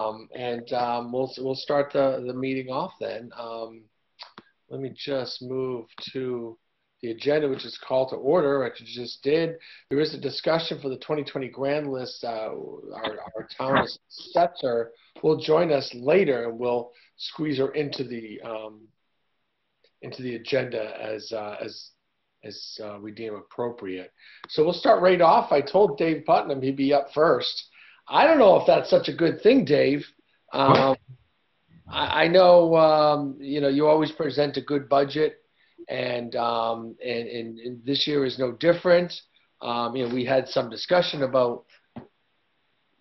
Um, and um, we'll we'll start the the meeting off then. Um, let me just move to the agenda, which is call to order, which you just did. There is a discussion for the 2020 grand list. Uh, our, our town assessor will join us later, and we'll squeeze her into the um, into the agenda as uh, as as uh, we deem appropriate. So we'll start right off. I told Dave Putnam he'd be up first. I don't know if that's such a good thing, Dave. Um, I, I, know um, you know you always present a good budget, and um, and, and, and, this year is no different. Um, you know, we had some discussion about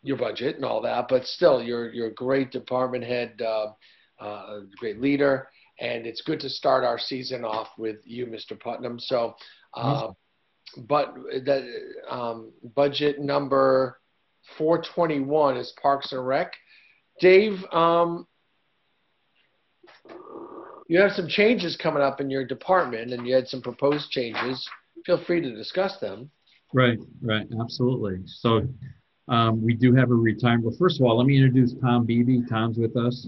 your budget and all that, but still, you're you're a great department head, uh, uh, great leader, and it's good to start our season off with you, Mr. Putnam. So, uh, but that um, budget number 421 is Parks and Rec. Dave, um, you have some changes coming up in your department, and you had some proposed changes. Feel free to discuss them. Right, right, absolutely. So um, we do have a retirement. Well, first of all, let me introduce Tom Beebe. Tom's with us.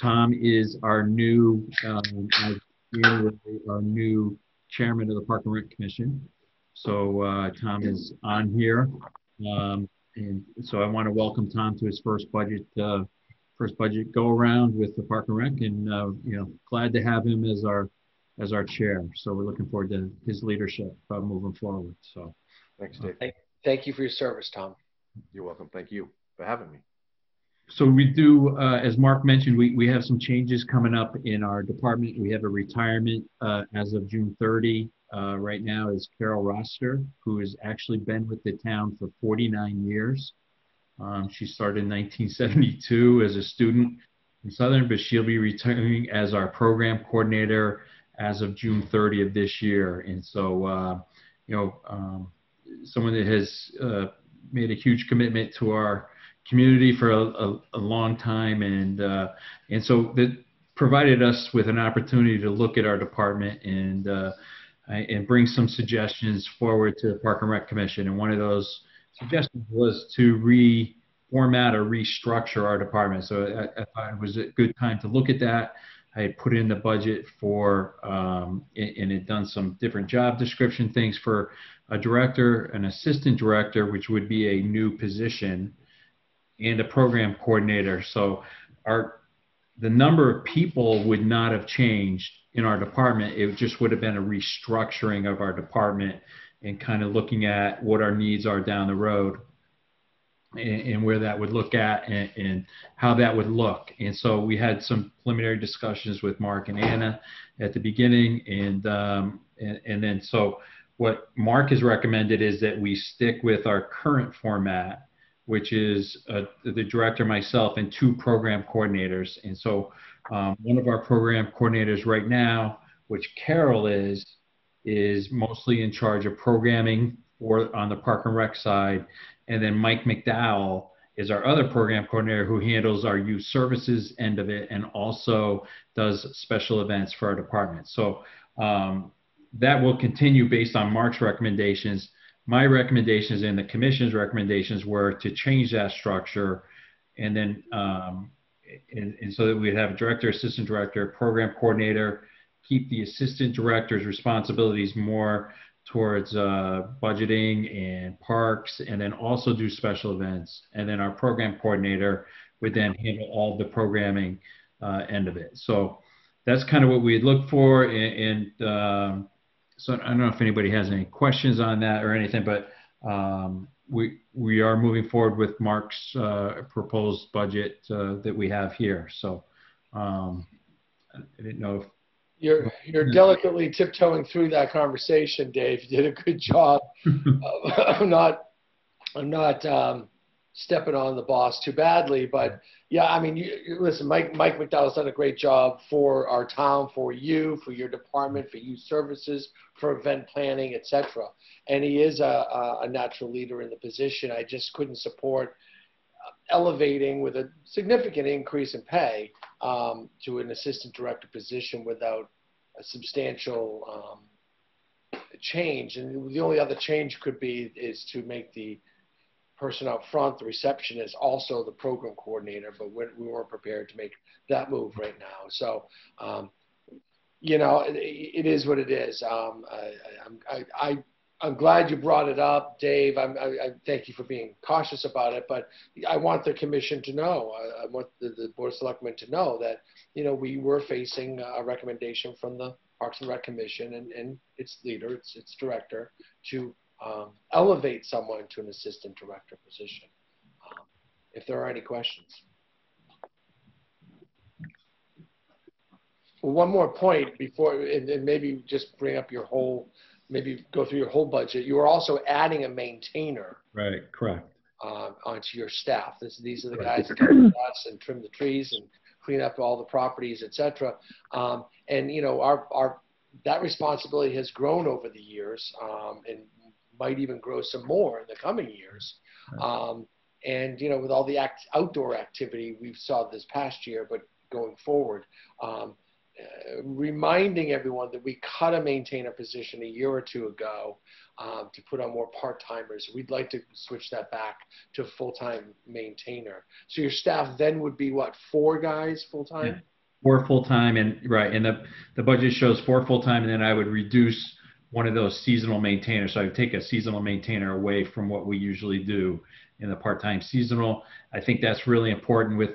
Tom is our new, um, our new chairman of the Park and Rec Commission. So uh, Tom is on here. Um, and so I want to welcome Tom to his first budget uh, first budget go around with the Park and Rec, and uh, you know, glad to have him as our as our chair. So we're looking forward to his leadership uh, moving forward. So thanks, Dave. Thank, thank you for your service, Tom. You're welcome. Thank you for having me. So we do, uh, as Mark mentioned, we, we have some changes coming up in our department. We have a retirement uh, as of June 30 uh, right now is Carol Roster, who has actually been with the town for 49 years. Um, she started in 1972 as a student in Southern, but she'll be returning as our program coordinator as of June 30 of this year. And so, uh, you know, um, someone that has uh, made a huge commitment to our community for a, a, a long time, and uh, and so that provided us with an opportunity to look at our department and and bring some suggestions forward to the Park and Rec Commission. And one of those suggestions was to reformat or restructure our department. So I, I, thought it was a good time to look at that. I had put in the budget for, um, and, had done some different job description things for a director, an assistant director, which would be a new position, and a program coordinator. So our the number of people would not have changed in our department. It just would have been a restructuring of our department and kind of looking at what our needs are down the road and, and where that would look at and, and, how that would look. And so we had some preliminary discussions with Mark and Anna at the beginning. And, um, and, and then so what Mark has recommended is that we stick with our current format which is uh, the director, myself, and two program coordinators. And so um, one of our program coordinators right now, which Carol is, is mostly in charge of programming for on the Park and Rec side. And then Mike McDowell is our other program coordinator who handles our youth services end of it and also does special events for our department. So um, that will continue based on Mark's recommendations my recommendations and the commission's recommendations were to change that structure and then um, and, and, so that we'd have a director, assistant director, program coordinator, keep the assistant director's responsibilities more towards uh, budgeting and parks, and then also do special events. And then our program coordinator would then handle all the programming uh, end of it. So that's kind of what we'd look for. And, and um, so I don't know if anybody has any questions on that or anything, but um, we we are moving forward with Mark's uh, proposed budget uh, that we have here. So um, I didn't know if you're you're delicately tiptoeing through that conversation, Dave. You did a good job. I'm not I'm not um, stepping on the boss too badly. But yeah, I mean, you, you, listen, Mike Mike McDowell's done a great job for our town, for you, for your department, for youth services, for event planning, etc. And he is a, a natural leader in the position. I just couldn't support elevating with a significant increase in pay um, to an assistant director position without a substantial um, change. And the only other change could be is to make the person out front, the receptionist, also the program coordinator, but we, we weren't prepared to make that move right now. So, um, you know, it, it is what it is. Um, I, I, I, I'm glad you brought it up, Dave. I'm, I, I thank you for being cautious about it, but I want the commission to know, I, I want the, the board of selectmen to know that, you know, we were facing a recommendation from the Parks and Rec Commission and, and its leader, its, its director, to um, elevate someone to an assistant director position. Um, if there are any questions. Well, one more point before, and, and maybe just bring up your whole, maybe go through your whole budget. You are also adding a maintainer Right, correct. um, onto your staff. This, these are the guys that come with us and trim the trees and clean up all the properties, et cetera. Um, and, you know, our, our, that responsibility has grown over the years um, and might even grow some more in the coming years. Um, and, you know, with all the act, outdoor activity we saw this past year, but going forward, um, uh, reminding everyone that we cut a maintainer position a year or two ago um, to put on more part-timers. We'd like to switch that back to full-time maintainer. So your staff then would be what, four guys full-time? Four full-time and, right, and the, the budget shows four full-time and then I would reduce one of those seasonal maintainers. So I would take a seasonal maintainer away from what we usually do in the part-time seasonal. I think that's really important with,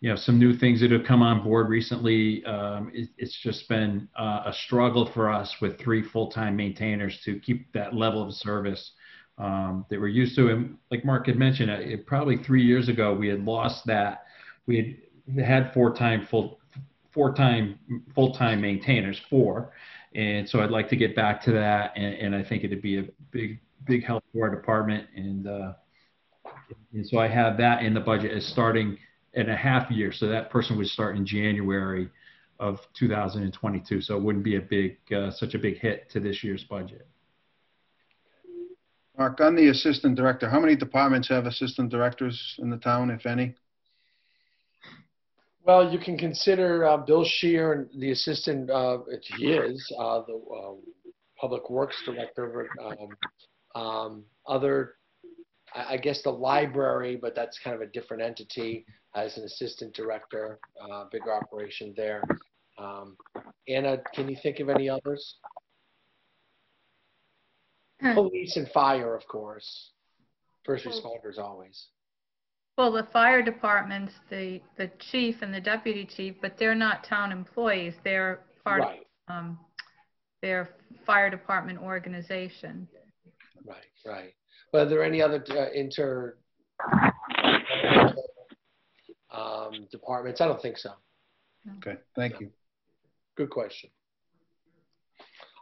you know, some new things that have come on board recently. Um, it, it's just been uh, a struggle for us with three full-time maintainers to keep that level of service um, that we're used to. And like Mark had mentioned, uh, it, probably three years ago, we had lost that. We had had four-time full, four-time full-time maintainers, four. And so I'd like to get back to that. And, and I think it'd be a big, big help for our department. And, uh, and so I have that in the budget as starting in a half year. So that person would start in January of 2022. So it wouldn't be a big, uh, such a big hit to this year's budget. Mark, on the assistant director, how many departments have assistant directors in the town, if any? Well, you can consider uh, Bill Shear, and the assistant, uh, he is uh, the uh, Public Works Director. Um, um, other, I I guess the library, but that's kind of a different entity as an assistant director, uh, bigger operation there. Um, Anna, can you think of any others? Police and fire, of course. First responders always. Well, the fire department's the, the chief and the deputy chief, but they're not town employees. They're part of, Right, um, their fire department organization. right, right. But are there any other uh, inter um, departments? I don't think so. Okay, thank you. Good question.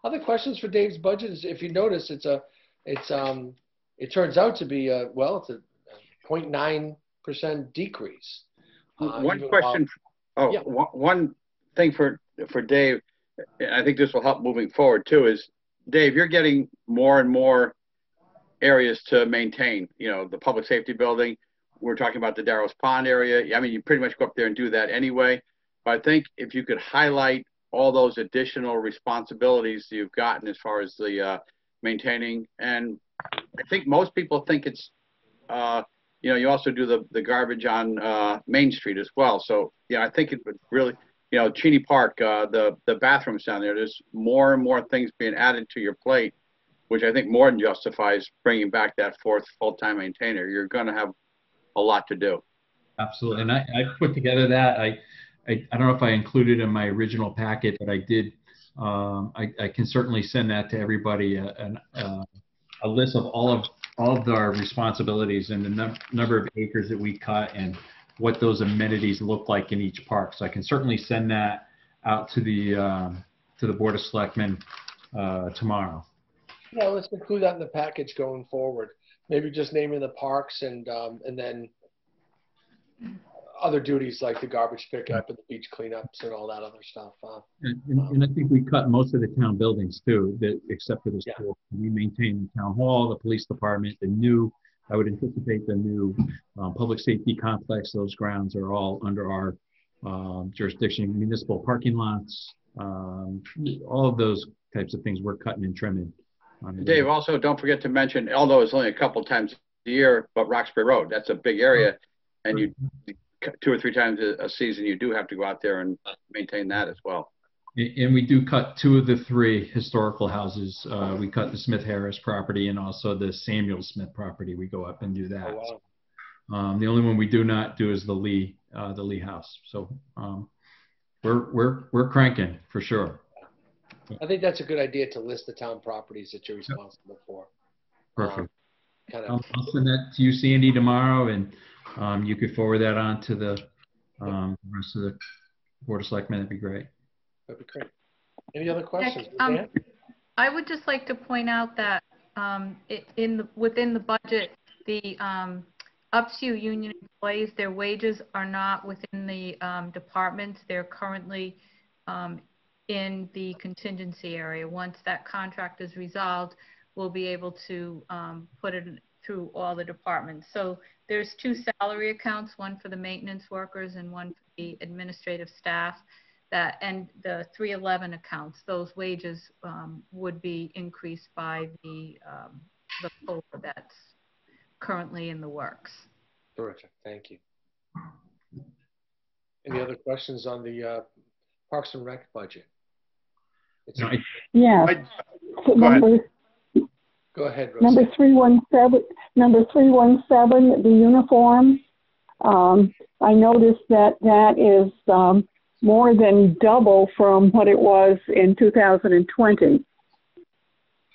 Other questions for Dave's budget is, if you notice, it's a, it's, um, it turns out to be a, well, it's a 0.9 percent decrease. Uh, One even while- question, oh, Yeah. one, thing for, for Dave, and I think this will help moving forward too, is Dave, you're getting more and more areas to maintain, you know, the public safety building. We're talking about the Darrow's Pond area. I mean, you pretty much go up there and do that anyway. But I think if you could highlight all those additional responsibilities you've gotten as far as the uh, maintaining, and I think most people think it's, uh, you know, you also do the, the garbage on uh, Main Street as well. So, yeah, I think it would really, you know, Cini Park, uh, the, the bathrooms down there, there's more and more things being added to your plate, which I think more than justifies bringing back that fourth full-time maintainer. You're going to have a lot to do. Absolutely. And I, I put together that. I, I, I don't know if I included in my original packet, but I did. Um, I, I can certainly send that to everybody, uh, an, uh, a list of all of all of our responsibilities and the num- number of acres that we cut and what those amenities look like in each park. So I can certainly send that out to the um, to the Board of Selectmen uh, tomorrow. Yeah, let's include that in the package going forward. Maybe just naming the parks and, um, and then other duties like the garbage pickup and the beach cleanups and all that other stuff. Uh, And, and, and I think we cut most of the town buildings too, that, except for the Yeah. school. We maintain the town hall, the police department, the new, I would anticipate the new, um, public safety complex, those grounds are all under our, um, jurisdiction, municipal parking lots, um, all of those types of things we're cutting and trimming. on the- Dave, also don't forget to mention, although it's only a couple times a year, but Roxbury Road, that's a big area. And you, two or three times a, a season, you do have to go out there and maintain that as well. And we do cut two of the three historical houses. Uh, we cut the Smith Harris property and also the Samuel Smith property. We go up and do that. Oh, wow. Um, the only one we do not do is the Lee, uh, the Lee House. So, um, we're, we're, we're cranking for sure. I think that's a good idea to list the town properties that you're responsible for. Perfect. Kind I'll, of, I'll send that to you, Sandy, tomorrow, and, um, you could forward that on to the, um, rest of the Board of Selectmen. That'd be great. that'd be great. Any other questions? um, I would just like to point out that um, i- in, the within the budget, the um, UPSU union employees, their wages are not within the um, departments. They're currently um, in the contingency area. Once that contract is resolved, we'll be able to um, put it through all the departments. So there's two salary accounts, one for the maintenance workers and one for the administrative staff that, and the 311 accounts, those wages um, would be increased by the, um, the COLA that's currently in the works. Terrific, thank you. Any other questions on the uh, Parks and Rec budget? It's- No, I- Yeah. I- So Go ahead. Number, number three one seven, number three one seven, the uniform. Um, I noticed that that is, um, more than double from what it was in two thousand and twenty.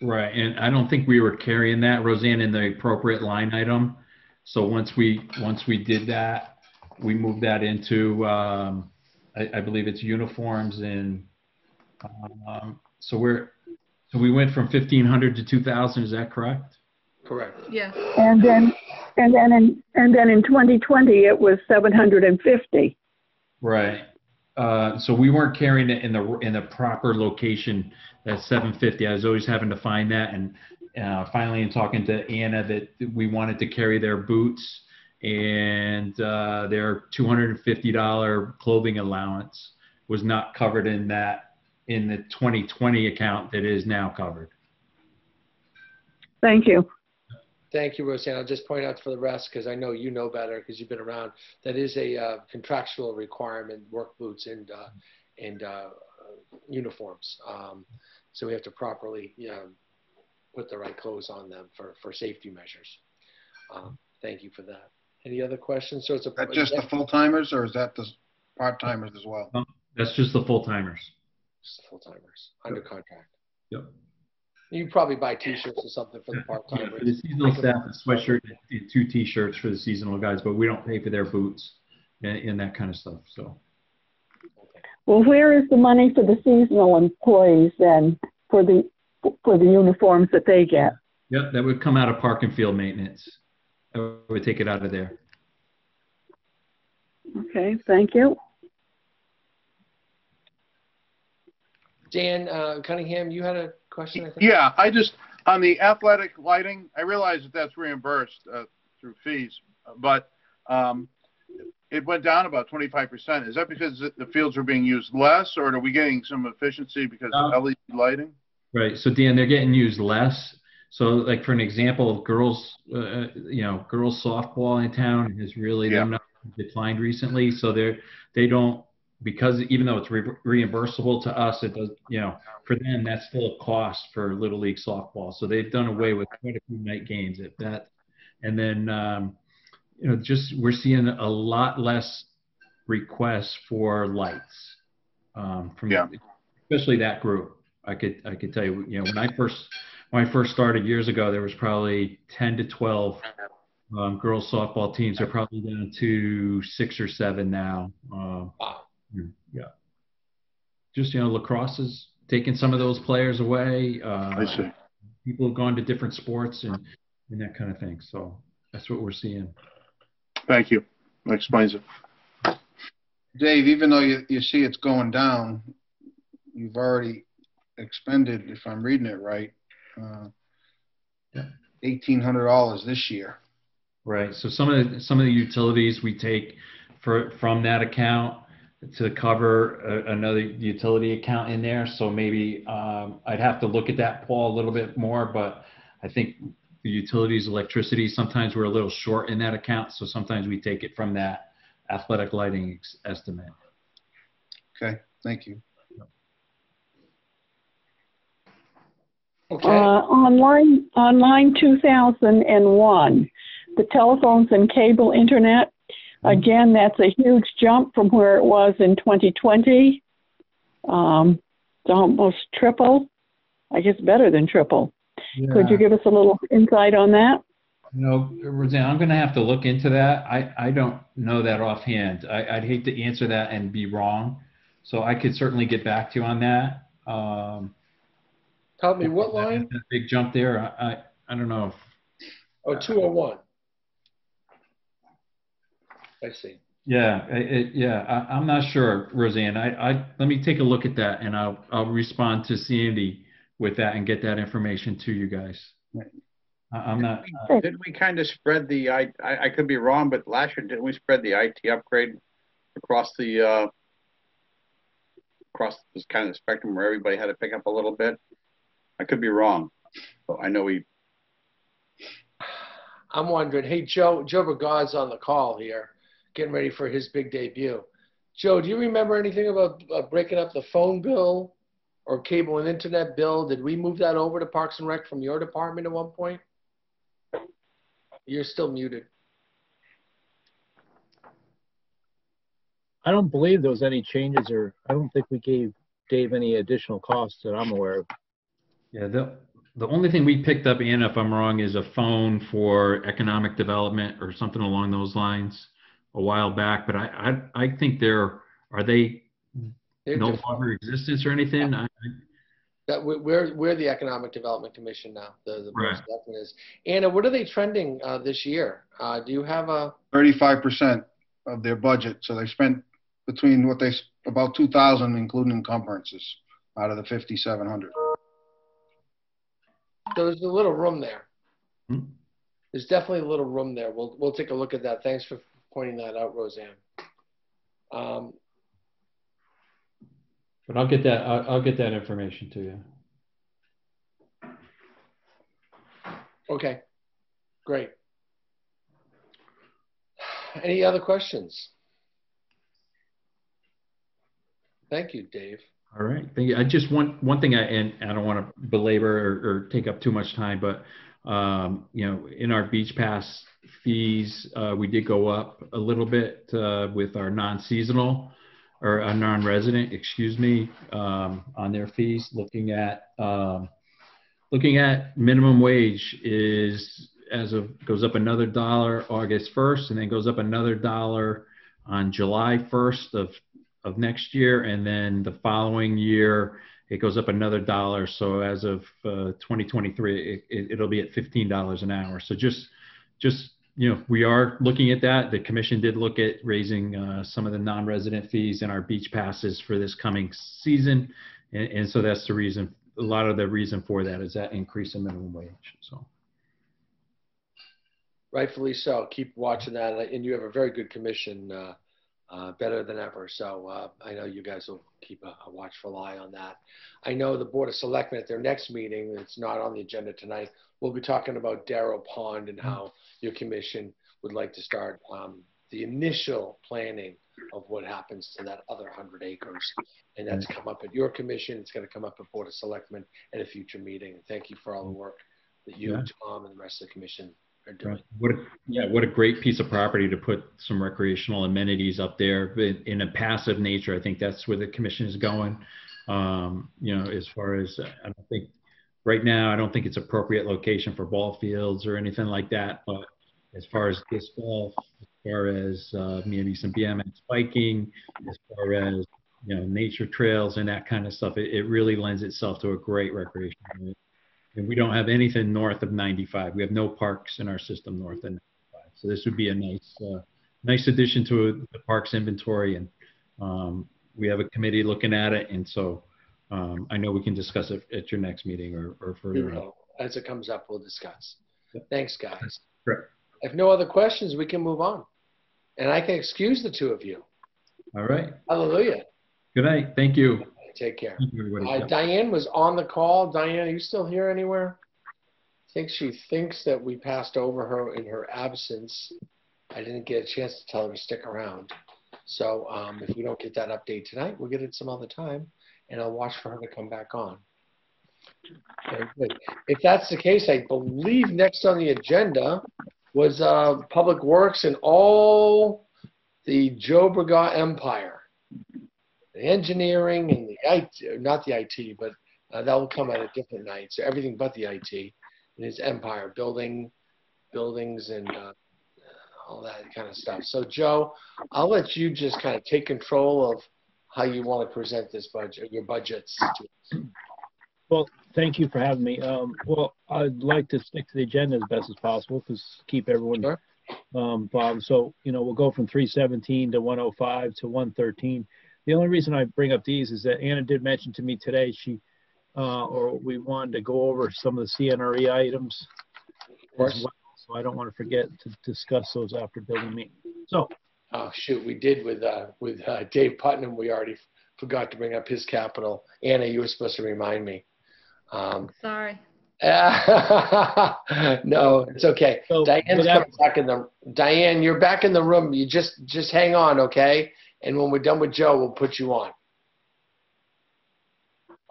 Right, and I don't think we were carrying that, Roseanne, in the appropriate line item. So once we, once we did that, we moved that into, um, I, I believe it's uniforms and, um, so we're, so we went from fifteen hundred to two thousand, is that correct? Correct. Yes, And then, and then in, and then in twenty twenty, it was seven hundred and fifty. Right. Uh, so we weren't carrying it in the, in the proper location at seven fifty. I was always having to find that and, uh, finally in talking to Anna that we wanted to carry their boots and, uh, their two hundred and fifty dollar clothing allowance was not covered in that, in the twenty twenty account that is now covered. Thank you. Thank you, Roseanne. I'll just point out for the rest, because I know you know better, because you've been around, that is a uh, contractual requirement, work boots and, uh, and uh, uniforms. Um, So we have to properly, you know, put the right clothes on them for, for safety measures. Um, Thank you for that. Any other questions? So it's a. That just the full timers or is that the part timers as well? That's just the full timers. Just Full timers, under contract. Yep. You probably buy T-shirts or something for the part Yeah, timers. For the seasonal staff, a sweatshirt and two t-shirts for the seasonal guys, but we don't pay for their boots and, and that kind of stuff, so. Well, where is the money for the seasonal employees then, for the, for the uniforms that they get? Yep, that would come out of park and field maintenance. I would take it out of there. Okay, thank you. Dan uh, Cunningham, you had a question, I think? Yeah, I just, on the athletic lighting, I realize that that's reimbursed uh, through fees, but um, it went down about 25%. Is that because the- the fields are being used less, or are we getting some efficiency because of LED lighting? Right, so Dan, they're getting used less. So like for an example, girls, uh, you know, girls softball in town has really Yeah. not declined recently. So they're, they don't, because even though it's re- reimbursable to us, it does, you know, for them, that's still a cost for Little League softball. So they've done away with quite a few night games at that. And then, um, you know, just, we're seeing a lot less requests for lights. Um, from, Yeah. especially that group. I could, I could tell you, you know, when I first, when I first started years ago, there was probably 10 to 12 um, girls softball teams. They're probably down to six or seven now. Uh, Wow. Yeah. Just, you know, lacrosse is taking some of those players away. Uh, I see. People have gone to different sports and, and that kind of thing. So that's what we're seeing. Thank you. That explains it. Dave, even though you, you see it's going down, you've already expended, if I'm reading it right, uh, Yeah. eighteen hundred dollars this year. Right. So some of the, some of the utilities we take for, from that account to cover a, another utility account in there. So maybe, um, I'd have to look at that, Paul, a little bit more, but I think the utilities, electricity, sometimes we're a little short in that account, so sometimes we take it from that athletic lighting ex- estimate. Okay, thank you. Okay, Uh, on line, on line 2001, the telephones and cable internet, again, that's a huge jump from where it was in 2020. Um, it's almost triple. I guess better than triple. Could you give us a little insight on that? No, Roseanne, I'm gonna have to look into that. I, I don't know that offhand. I, I'd hate to answer that and be wrong. So I could certainly get back to you on that. Um, tell me what line? that Big jump there. I, I, I don't know. if- Oh, 201. I see. Yeah, it, yeah, I, I'm not sure, Roseanne. I, I, let me take a look at that and I'll, I'll respond to Sandy with that and get that information to you guys. Right. I, I'm not, Didn't we kind of spread the, I, I I could be wrong, but last year, didn't we spread the IT upgrade across the, uh, across this kind of spectrum where everybody had to pick up a little bit? I could be wrong. So I know we, I'm wondering, hey, Joe, Joe Bragaw's on the call here, getting ready for his big debut. Joe, do you remember anything about uh, breaking up the phone bill or cable and internet bill? Did we move that over to Parks and Rec from your department at one point? You're still muted. I don't believe there was any changes or I don't think we gave Dave any additional costs that I'm aware of. yeah, the, the only thing we picked up, Anna, if I'm wrong, is a phone for economic development or something along those lines a while back, but I, I, I think they're, are they They're no different. longer existence or anything? I, I- That we- we're we're the Economic Development Commission now. The the board of Right. is. Anna, what are they trending uh, this year? Uh, do you have a? Thirty-five percent of their budget, so they spent between what they, about two thousand, including encumbrances, out of the fifty-seven hundred. There's a little room there. Hmm. There's definitely a little room there. We'll we'll take a look at that. Thanks for pointing that out, Roseanne. Um, But I'll get that, I'll, I'll get that information to you. okay, great. Any other questions? Thank you, Dave. All right, thank you. I just want, one thing I, and I don't want to belabor or, or take up too much time, but, um, you know, in our beach pass fees, uh, we did go up a little bit, uh, with our non-seasonal or a non-resident, excuse me, um, on their fees, looking at, um, looking at minimum wage is as of, goes up another dollar August 1st and then goes up another dollar on July 1st of of next year, and then the following year it goes up another dollar. So as of uh, 2023, it, it'll be at $15 an hour. So just, just you know, we are looking at that. The commission did look at raising uh, some of the non-resident fees in our beach passes for this coming season, and, and so that's the reason. A lot of the reason for that is that increase in minimum wage. So. Rightfully so. Keep watching that, and you have a very good commission, uh, uh, better than ever. So uh, I know you guys will keep a, a watchful eye on that. I know the Board of Selectmen at their next meeting, it's not on the agenda tonight, we'll be talking about Darrow Pond and how your commission would like to start um, the initial planning of what happens to that other 100 acres. And that's come up at your commission, it's going to come up at Board of Selectmen at a future meeting. Thank you for all the work that you, Yeah. Tom, and the rest of the commission. Right. What a, yeah, what a great piece of property to put some recreational amenities up there but in a passive nature. I think that's where the commission is going. Um, you know, as far as I don't think right now, I don't think it's appropriate location for ball fields or anything like that. But as far as disc golf, as far as uh, maybe some BMX biking, as far as you know, nature trails and that kind of stuff, it, it really lends itself to a great recreation. And we don't have anything north of 95. We have no parks in our system north of 95. So this would be a nice, uh, nice addition to the parks inventory. And um, we have a committee looking at it. And so um, I know we can discuss it at your next meeting or, or further on. will. As it comes up, we'll discuss. Yep. Thanks, guys. If no other questions, we can move on. And I can excuse the two of you. All right. Hallelujah. Good night. Thank you. Take care. Thank you, everybody. Uh, Diane was on the call. Diane, are you still here anywhere? I think she thinks that we passed over her in her absence. I didn't get a chance to tell her to stick around. So um, if we don't get that update tonight, we'll get it some other time, and I'll watch for her to come back on. Very good. If that's the case, I believe next on the agenda was uh, Public Works and all the Joe Bragaw empire. The engineering and the IT, not the IT, but uh, that will come at a different night. So everything but the IT and his empire, building, buildings and uh, all that kind of stuff. So Joe, I'll let you just kind of take control of how you want to present this budget, your budgets. to us. Well, thank you for having me. Um, well, I'd like to stick to the agenda as best as possible because keep everyone Sure. um, Bob. So, you know, we'll go from 317 to 105 to 113. The only reason I bring up these is that Anna did mention to me today she, uh, or we wanted to go over some of the CNRE items. Of course. as well, So I don't want to forget to discuss those after building meeting. So, Oh shoot, we did with uh, with uh, Dave Putnam. We already forgot to bring up his capital. Anna, you were supposed to remind me. Um, Sorry. no, it's okay. so Diane's coming back in the. Diane, you're back in the room. You just just hang on, okay? And when we're done with Joe, we'll put you on.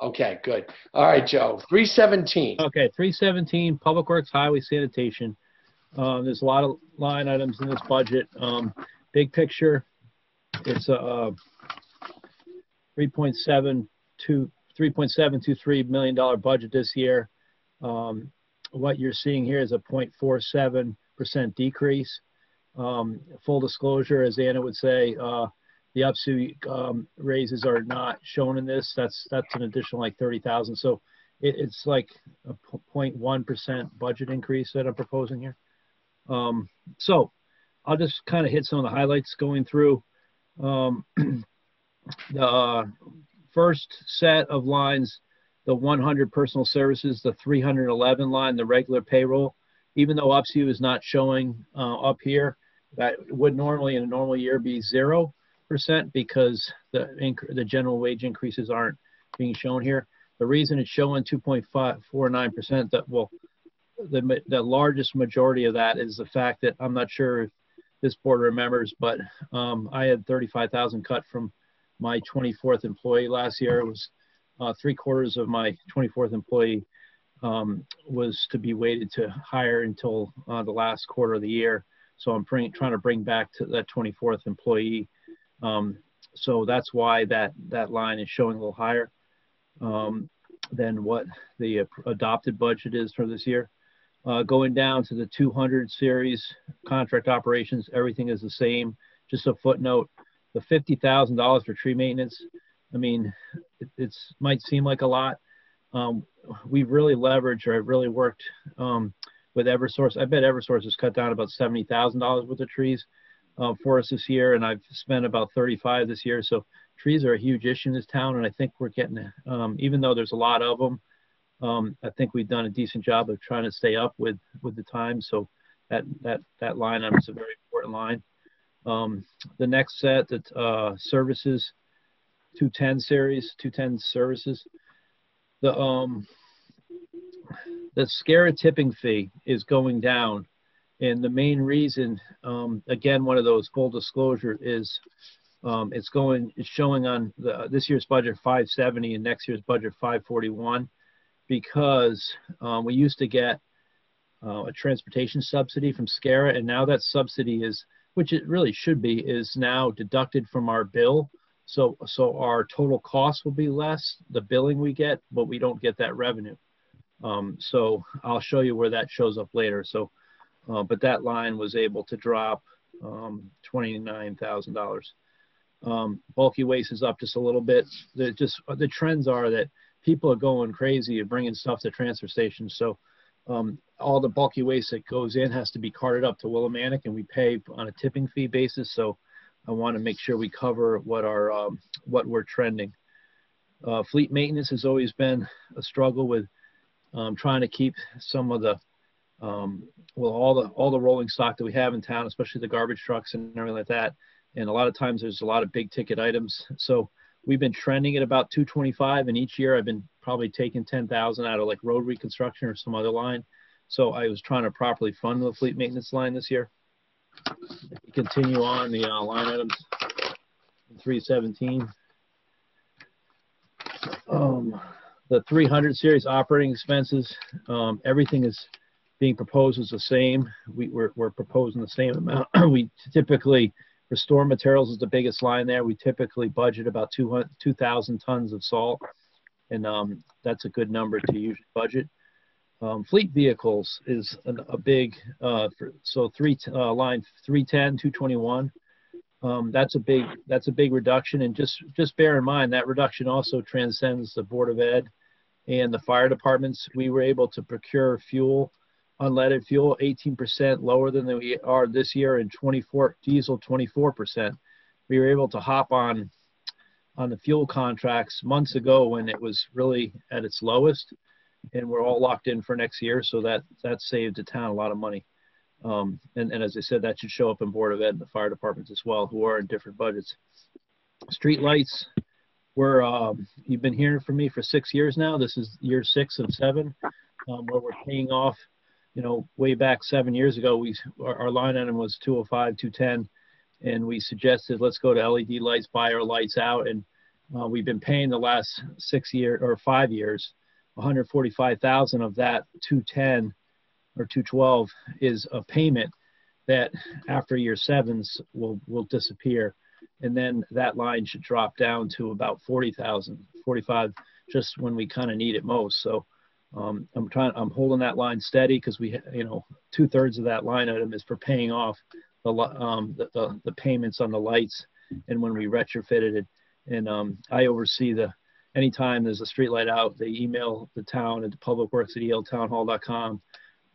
Okay, good. All right, Joe. Three seventeen. Okay, three seventeen, Public Works, Highway Sanitation. Um, there's a lot of line items in this budget. Um, big picture, it's a, uh, seven two three million dollar budget this year. Um, what you're seeing here is a 0.47 percent decrease. Um, full disclosure, as Anna would say, uh, the UPSU, um, raises are not shown in this. That's, that's an additional like thirty thousand. So it, it's like a 0.1 percent budget increase that I'm proposing here. Um, so I'll just kind of hit some of the highlights going through. Um, the uh, first set of lines, the 100 personal services, the 311 line, the regular payroll, even though UPSU is not showing uh, up here, that would normally in a normal year be zero percent because the the general wage increases aren't being shown here. The reason it's showing 2.549 percent that well, the the largest majority of that is the fact that I'm not sure if this board remembers, but um, I had 35,000 cut from my 24th employee last year. It was uh, three quarters of my 24th employee um, was to be waited to hire until uh, the last quarter of the year. So I'm trying to bring back to that 24th employee. Um, so that's why that that line is showing a little higher um, than what the adopted budget is for this year. Uh, going down to the 200 series contract operations, everything is the same. Just a footnote: the $50,000 for tree maintenance. I mean, it it's, might seem like a lot. Um, we've really leveraged or I've really worked um, with Eversource. I bet Eversource has cut down about seventy thousand dollars worth of trees uh, for us this year, and I've spent about thirty-five this year. So trees are a huge issue in this town, and I think we're getting, um, even though there's a lot of them, um, I think we've done a decent job of trying to stay up with with the time. So that that that line is a very important line. Um, the next set, that uh, services, 210 series, 210 services. The um, the SCARA tipping fee is going down. And the main reason, um, again, one of those full disclosure is um, it's going, it's showing on the, this year's budget 570 and next year's budget 541 because um, we used to get uh, a transportation subsidy from SCARA and now that subsidy is, which it really should be, is now deducted from our bill. So, so our total cost will be less, the billing we get, but we don't get that revenue. Um, so I'll show you where that shows up later. So, uh, but that line was able to drop um, $29,000. Um, bulky waste is up just a little bit. The, just the trends are that people are going crazy and bringing stuff to transfer stations. So um, all the bulky waste that goes in has to be carted up to Willimantic and we pay on a tipping fee basis. So I want to make sure we cover what our um, what we're trending. Uh, fleet maintenance has always been a struggle with um, trying to keep some of the um, well all the all the rolling stock that we have in town, especially the garbage trucks and everything like that. And a lot of times there's a lot of big ticket items. So we've been trending at about 225, and each year I've been probably taking 10,000 out of like road reconstruction or some other line. So I was trying to properly fund the fleet maintenance line this year. Continue on the uh, line items. 317. Um, the 300 series operating expenses, um, everything is being proposed is the same. We, we're, we're proposing the same amount. we typically, for store materials is the biggest line there. We typically budget about 200, 2,000 tons of salt. And um, that's a good number to usually budget. Um, fleet vehicles is an, a big, uh, for, so three, uh, line 310, 221. Um, that's a big, that's a big reduction. And just, just bear in mind that reduction also transcends the Board of Ed and the fire departments. We were able to procure fuel, unleaded fuel, 18% lower than we are this year and 24, diesel 24%. We were able to hop on, on the fuel contracts months ago when it was really at its lowest and we're all locked in for next year. So that that saved the town a lot of money. Um, and, and as I said, that should show up in Board of Ed and the fire departments as well, who are in different budgets. Street lights, we're um, you've been hearing from me for six years now. This is year six of seven, um, where we're paying off. You know, way back seven years ago, we our, our line item was 205, 210, and we suggested let's go to LED lights, buy our lights out, and uh, we've been paying the last six year or five years 145,000 of that 210 or 212 is a payment that after year sevens will will disappear. And then that line should drop down to about 40,000 45 just when we kind of need it most. So um, I'm trying I'm holding that line steady because we you know two thirds of that line item is for paying off the, um, the, the, the payments on the lights and when we retrofitted it and um, I oversee the anytime there's a street light out, they email the town at publicworks at.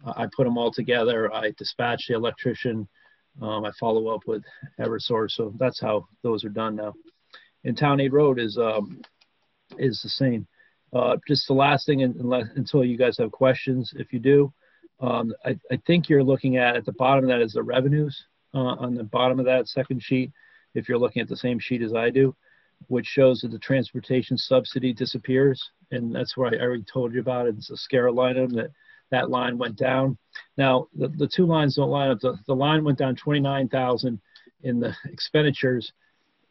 Uh, I put them all together. I dispatch the electrician. Um, I follow up with Eversource. So that's how those are done now. And Town Aid Road is um, is the same. Uh, just the last thing, unless, until you guys have questions, if you do, um, I, I, think you're looking at at the bottom of that is the revenues uh, on the bottom of that second sheet. If you're looking at the same sheet as I do, which shows that the transportation subsidy disappears. And that's where I already told you about it. It's a SCARA line item that that line went down. Now, the, the two lines don't line up. The, the line went down 29,000 in the expenditures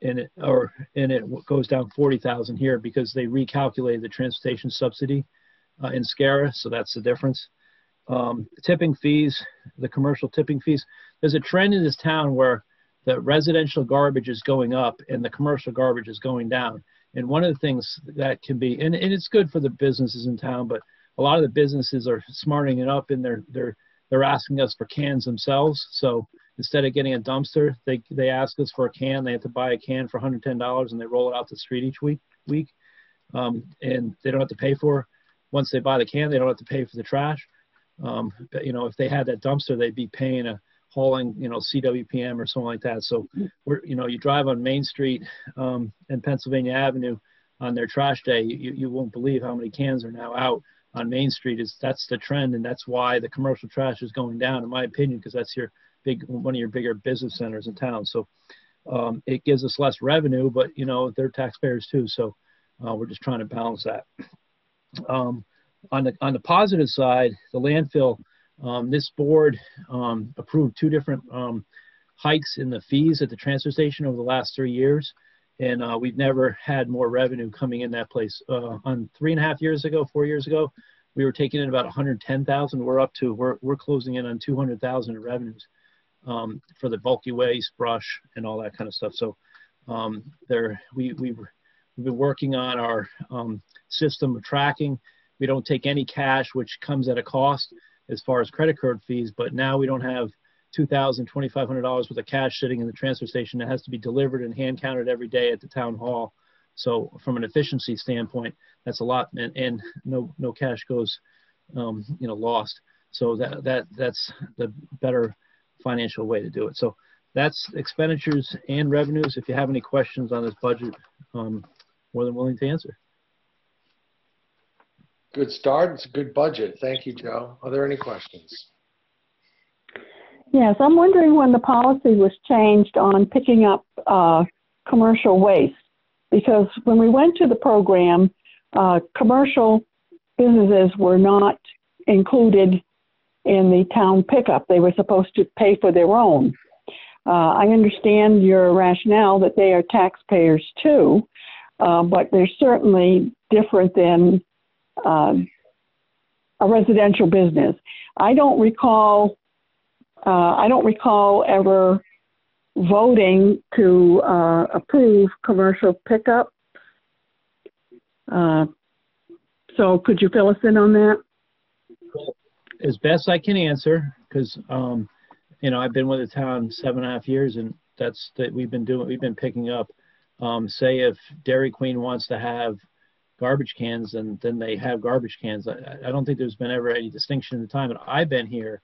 and it, or, and it goes down 40,000 here because they recalculated the transportation subsidy uh, in SCARA. So that's the difference. Um, tipping fees, the commercial tipping fees. There's a trend in this town where the residential garbage is going up and the commercial garbage is going down. And one of the things that can be, and, and it's good for the businesses in town, but a lot of the businesses are smarting it up and they're, they're, they're asking us for cans themselves. So instead of getting a dumpster, they, they ask us for a can. They have to buy a can for $110 and they roll it out the street each week. week. Um, and they don't have to pay for, once they buy the can, they don't have to pay for the trash. Um, but, you know, if they had that dumpster, they'd be paying a, hauling, you know, CWPM or something like that. So we're, you know, you drive on Main Street um, and Pennsylvania Avenue on their trash day, you, you won't believe how many cans are now out on Main Street. Is that's the trend, and that's why the commercial trash is going down, in my opinion, because that's your big one of your bigger business centers in town. So um, it gives us less revenue, but you know they're taxpayers too. So uh, we're just trying to balance that. Um, on the on the positive side, the landfill um, this board um, approved two different um, hikes in the fees at the transfer station over the last three years. And uh, we've never had more revenue coming in that place. Uh, on three and a half years ago, four years ago, we were taking in about 110,000. We're up to, we're, we're closing in on 200,000 in revenues um, for the bulky waste, brush, and all that kind of stuff. So um, there, we, we've, we've been working on our um, system of tracking. We don't take any cash, which comes at a cost as far as credit card fees, but now we don't have $2,000, $2,500 worth of cash sitting in the transfer station. It has to be delivered and hand counted every day at the town hall. So from an efficiency standpoint, that's a lot, and, and no no cash goes, um, you know, lost. So that that that's the better financial way to do it. So that's expenditures and revenues. If you have any questions on this budget, um, more than willing to answer. Good start. It's a good budget. Thank you, Joe. Are there any questions? Yes, I'm wondering when the policy was changed on picking up uh, commercial waste. Because when we went to the program, uh, commercial businesses were not included in the town pickup. They were supposed to pay for their own. Uh, I understand your rationale that they are taxpayers too, uh, but they're certainly different than um, a residential business. I don't recall. Uh, I don't recall ever voting to uh, approve commercial pickup. Uh, so could you fill us in on that? As best I can answer, because, um, you know, I've been with the town seven and a half years and that's that we've been doing, we've been picking up. Um, say if Dairy Queen wants to have garbage cans and then they have garbage cans. I, I don't think there's been ever any distinction in the time that I've been here.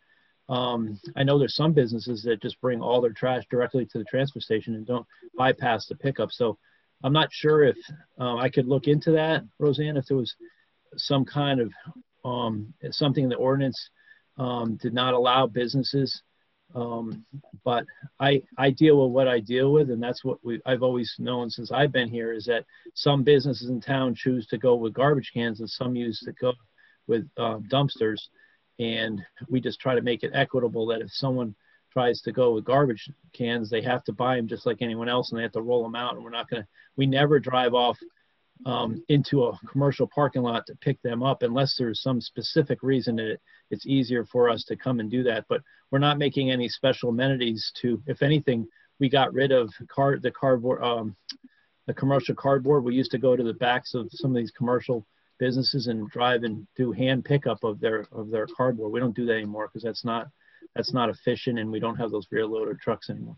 Um, I know there's some businesses that just bring all their trash directly to the transfer station and don't bypass the pickup. So I'm not sure if uh, I could look into that, Roseanne, if there was some kind of um, something in the ordinance um, did not allow businesses. Um, but I, I deal with what I deal with, and that's what we, I've always known since I've been here is that some businesses in town choose to go with garbage cans and some use to go with uh, dumpsters. And we just try to make it equitable that if someone tries to go with garbage cans, they have to buy them just like anyone else and they have to roll them out. And we're not going to, we never drive off um, into a commercial parking lot to pick them up unless there's some specific reason that it, it's easier for us to come and do that. But we're not making any special amenities to, if anything, we got rid of card, the cardboard, um, the commercial cardboard. We used to go to the backs of some of these commercial businesses and drive and do hand pickup of their of their cardboard. We don't do that anymore because that's not that's not efficient and we don't have those rear loader trucks anymore.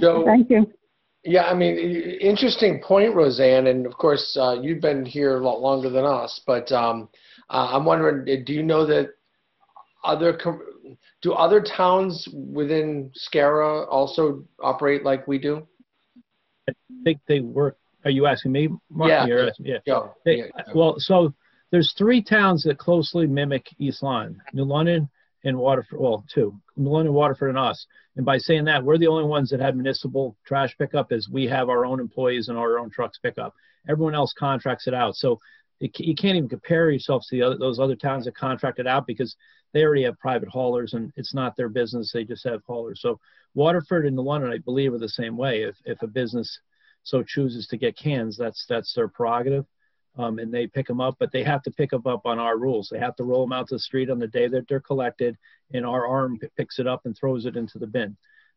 So- Thank you. Yeah, I mean, interesting point, Roseanne, and of course, uh, you've been here a lot longer than us, but um, uh, I'm wondering, uh, do you know that other, com- do other towns within SCARA also operate like we do? I think they work. Are you asking me, Mark? Yeah. You're yeah. Yeah, They, yeah. well, so there's three towns that closely mimic East Lyme, New London and Waterford. Well, two, London, Waterford, and us. And by saying that, we're the only ones that have municipal trash pickup, as we have our own employees and our own trucks pickup. Everyone else contracts it out. So it, you can't even compare yourself to the other, those other towns that contract it out because they already have private haulers and it's not their business. They just have haulers. So Waterford and London, I believe, are the same way. If if a business so chooses to get cans, that's that's their prerogative um, and they pick them up, but they have to pick them up on our rules. They have to roll them out to the street on the day that they're collected, and our arm p- picks it up and throws it into the bin.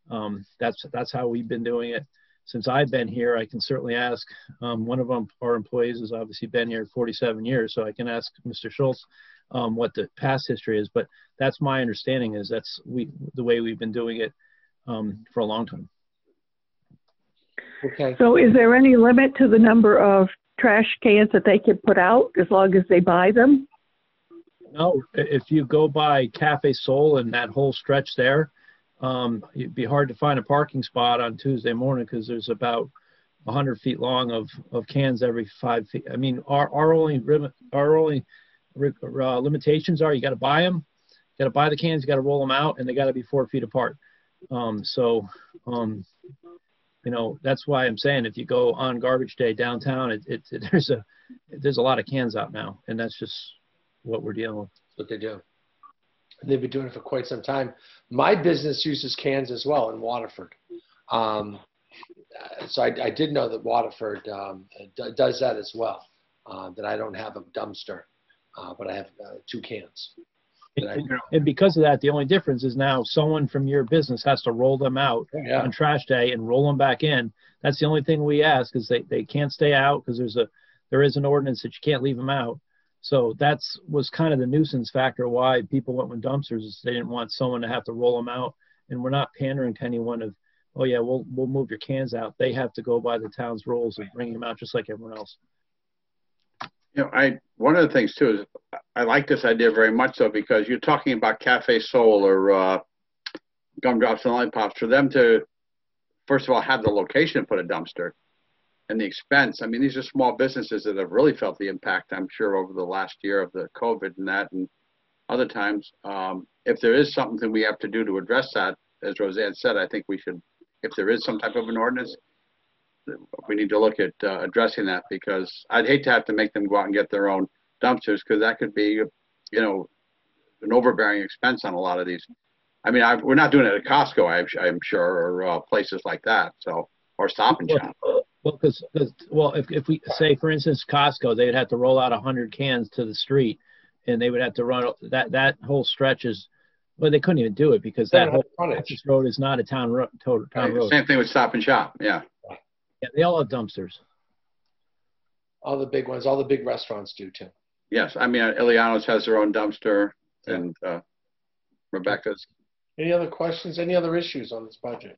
Um, that's that's how we've been doing it since I've been here. I can certainly ask. Um, one of them, our employees has obviously been here 47 years, so I can ask Mr. Schultz um, what the past history is. But that's my understanding is that's we the way we've been doing it um, for a long time. Okay. So is there any limit to the number of trash cans that they can put out as long as they buy them? No, if you go by Cafe Soul and that whole stretch there, um, it'd be hard to find a parking spot on Tuesday morning because there's about 100 feet long of, of cans every five feet. I mean, our, our only our only uh, limitations are you got to buy them, you got to buy the cans, you got to roll them out, and they got to be four feet apart. Um, so, um, you know, that's why I'm saying if you go on garbage day downtown, it, it, there's a there's a lot of cans out now, and that's just what we're dealing with. That's what they do. They've been doing it for quite some time. My business uses cans as well in Waterford. Um, so I, I did know that Waterford um, d- does that as well. Uh, that I don't have a dumpster, uh, but I have uh, two cans. And, That I- and- and because of that, the only difference is now someone from your business has to roll them out Yeah. on trash day and roll them back in. That's the only thing we ask is they, they can't stay out because there's a there is an ordinance that you can't leave them out. So that's was kind of the nuisance factor why people went with dumpsters is they didn't want someone to have to roll them out. And we're not pandering to anyone of, oh yeah, we'll we'll move your cans out. They have to go by the town's rules and bring them out just like everyone else. You know, I, one of the things too is I like this idea very much though because you're talking about Cafe Soul or uh, Gumdrops and Lollipops for them to, first of all, have the location put a dumpster and the expense. I mean, these are small businesses that have really felt the impact, I'm sure, over the last year of the COVID and that and other times. Um, if there is something that we have to do to address that, as Roseanne said, I think we should, if there is some type of an ordinance, we need to look at uh, addressing that because I'd hate to have to make them go out and get their own dumpsters because that could be you know, an overbearing expense on a lot of these. I mean, I, we're not doing it at Costco, I'm, I'm sure, or uh, places like that. So, or Stop and Shop. Well, because, well, if, if we say, for instance, Costco, they'd have to roll out a hundred cans to the street and they would have to run, that, that whole stretch is, well, they couldn't even do it because that whole Frontage. road is not a town road, town Right, road. Same thing with Stop and Shop. Yeah. Yeah, they all have dumpsters. All the big ones, all the big restaurants do too. Yes. I mean, Eliano's has their own dumpster and uh, Rebecca's. Any other questions? Any other issues on this budget?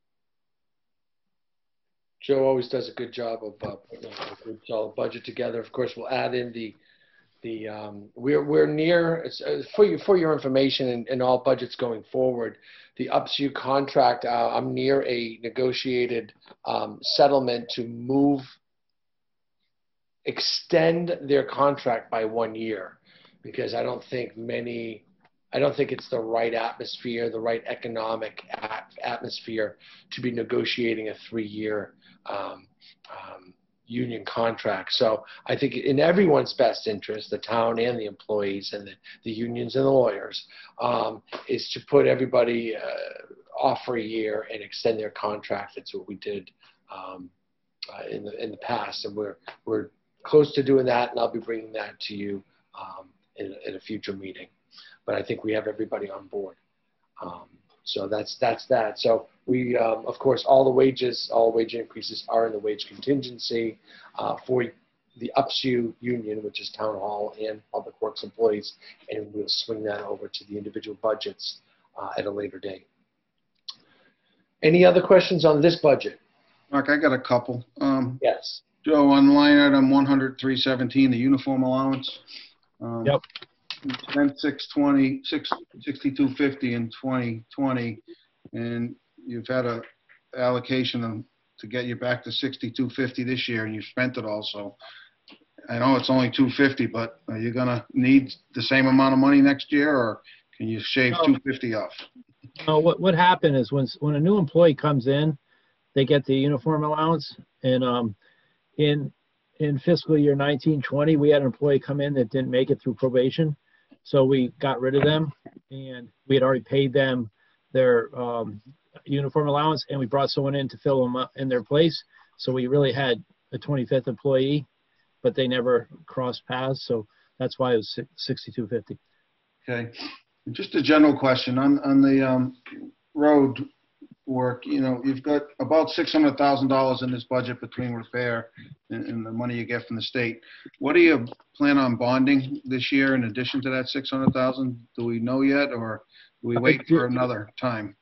Joe always does a good job of uh, putting a good solid budget together. Of course, we'll add in the the um, we're we're near uh, for you for your information and, and all budgets going forward. The UPSEU contract. Uh, I'm near a negotiated um, settlement to move extend their contract by one year because I don't think many I don't think it's the right atmosphere, the right economic at- atmosphere to be negotiating a three-year um, um, union contract. So I think in everyone's best interest, the town and the employees and the, the unions and the lawyers, um, is to put everybody uh, off for a year and extend their contract. That's what we did um, uh, in the in the past, and we're we're close to doing that, and I'll be bringing that to you um, in, in a future meeting but I think we have everybody on board. Um, so that's that's that. So we, um, of course, all the wages, all wage increases are in the wage contingency uh, for the UPSEU union, which is town hall and public works employees, and we'll swing that over to the individual budgets uh, at a later date. Any other questions on this budget? Mark, I got a couple. Um, Yes. Joe, on line item one hundred three seventeen, the uniform allowance. um, Yep. you Spent six twenty, six, sixty-two fifty in twenty twenty, and you've had a allocation of, to get you back to sixty-two fifty this year, and you spent it all, so. I know it's only two fifty, but are you gonna need the same amount of money next year, or can you shave No. two fifty off? No, what, what happened is when, when a new employee comes in, they get the uniform allowance. And, um, in, in fiscal year nineteen twenty, we had an employee come in that didn't make it through probation. So we got rid of them and we had already paid them their, um, uniform allowance and we brought someone in to fill them up in their place. So we really had a twenty-fifth employee, but they never crossed paths. So that's why it was sixty-two fifty. Okay, just a general question on, on the, um, road work, you know, you've got about six hundred thousand dollars in this budget between repair and, and the money you get from the state. What do you plan on bonding this year in addition to that six hundred thousand? Do we know yet, or do we wait for another time?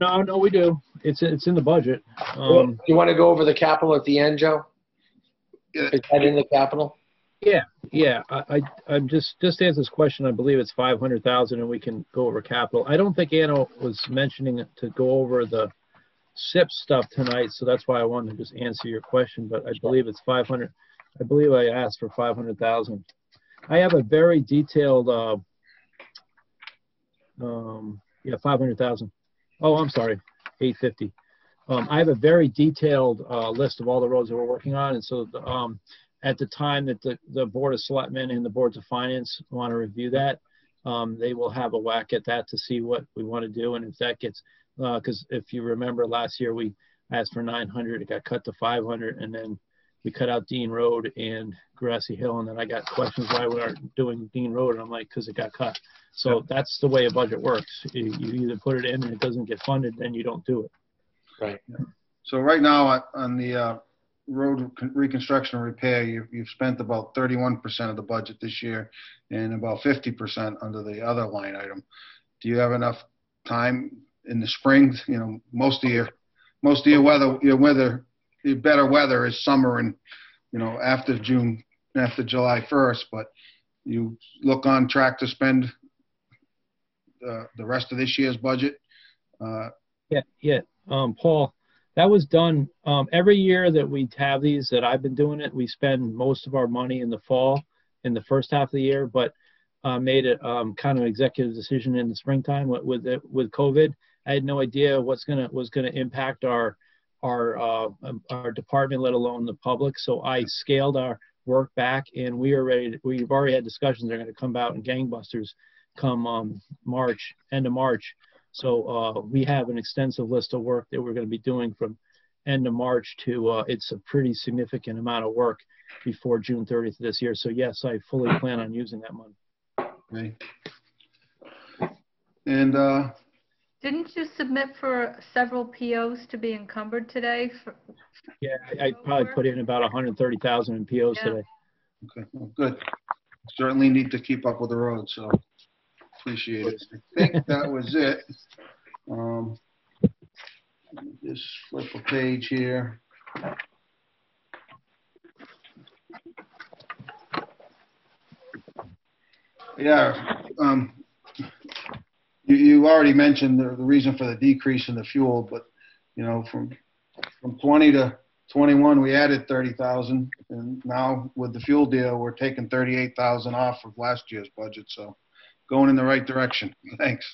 No, no, we do. It's, it's in the budget. Well, Um, you want to go over the capital at the end, Joe? Yeah. Is that in the capital? Yeah, I, I, I'm just, just to answer this question, I believe it's five hundred thousand and we can go over capital. I don't think Anna was mentioning it to go over the CIP stuff tonight, so that's why I wanted to just answer your question, but I believe it's five hundred. I believe I asked for five hundred thousand. I have a very detailed, uh, um, yeah, five hundred thousand. Oh, I'm sorry, eight fifty. Um, I have a very detailed, uh, list of all the roads that we're working on, and so, um, at the time that the, the Board of Selectmen and the Boards of Finance want to review that, um, they will have a whack at that to see what we want to do. And if that gets, because if you remember last year, we asked for 900, it got cut to 500, and then we cut out Dean Road and Grassy Hill, and then I got questions why we aren't doing Dean Road, and I'm like, because it got cut. So that's the way a budget works. You, you either put it in and it doesn't get funded, then you don't do it. Right. So right now, on- on the, uh, road reconstruction and repair, you've, you've spent about thirty-one percent of the budget this year and about fifty percent under the other line item. Do you have enough time in the spring, you know, most of your, most of your weather, your weather, your better weather is summer and, you know, after June, after July first, but you look on track to spend the, the rest of this year's budget? Uh, Yeah, yeah. Um, Paul, that was done, um, every year that we have these, that I've been doing it, we spend most of our money in the fall, in the first half of the year, but, uh, made it, um, kind of executive decision in the springtime with, with, it- with COVID. I had no idea what's gonna, was gonna impact our, our, uh, um, our department, let alone the public. So I scaled our work back and we are ready, to- we've already had discussions, they're gonna come out in gangbusters come um, March, end of March. So uh, we have an extensive list of work that we're going to be doing from end of March to, uh, it's a pretty significant amount of work before June 30th of this year. So yes, I fully plan on using that money. Okay. And, uh, Didn't you submit for several POs to be encumbered today? for- Yeah, I- I'd probably put in about 130,000 in POs Yeah. today. okay, well, good. Certainly need to keep up with the road, so appreciate it. I think that was it. Um, let me Just flip a page here. Yeah, um, you, you already mentioned the, the reason for the decrease in the fuel, but, you know, from, from 20 to 21, we added 30,000. And now with the fuel deal, we're taking 38,000 off of last year's budget. So going in the right direction. Thanks.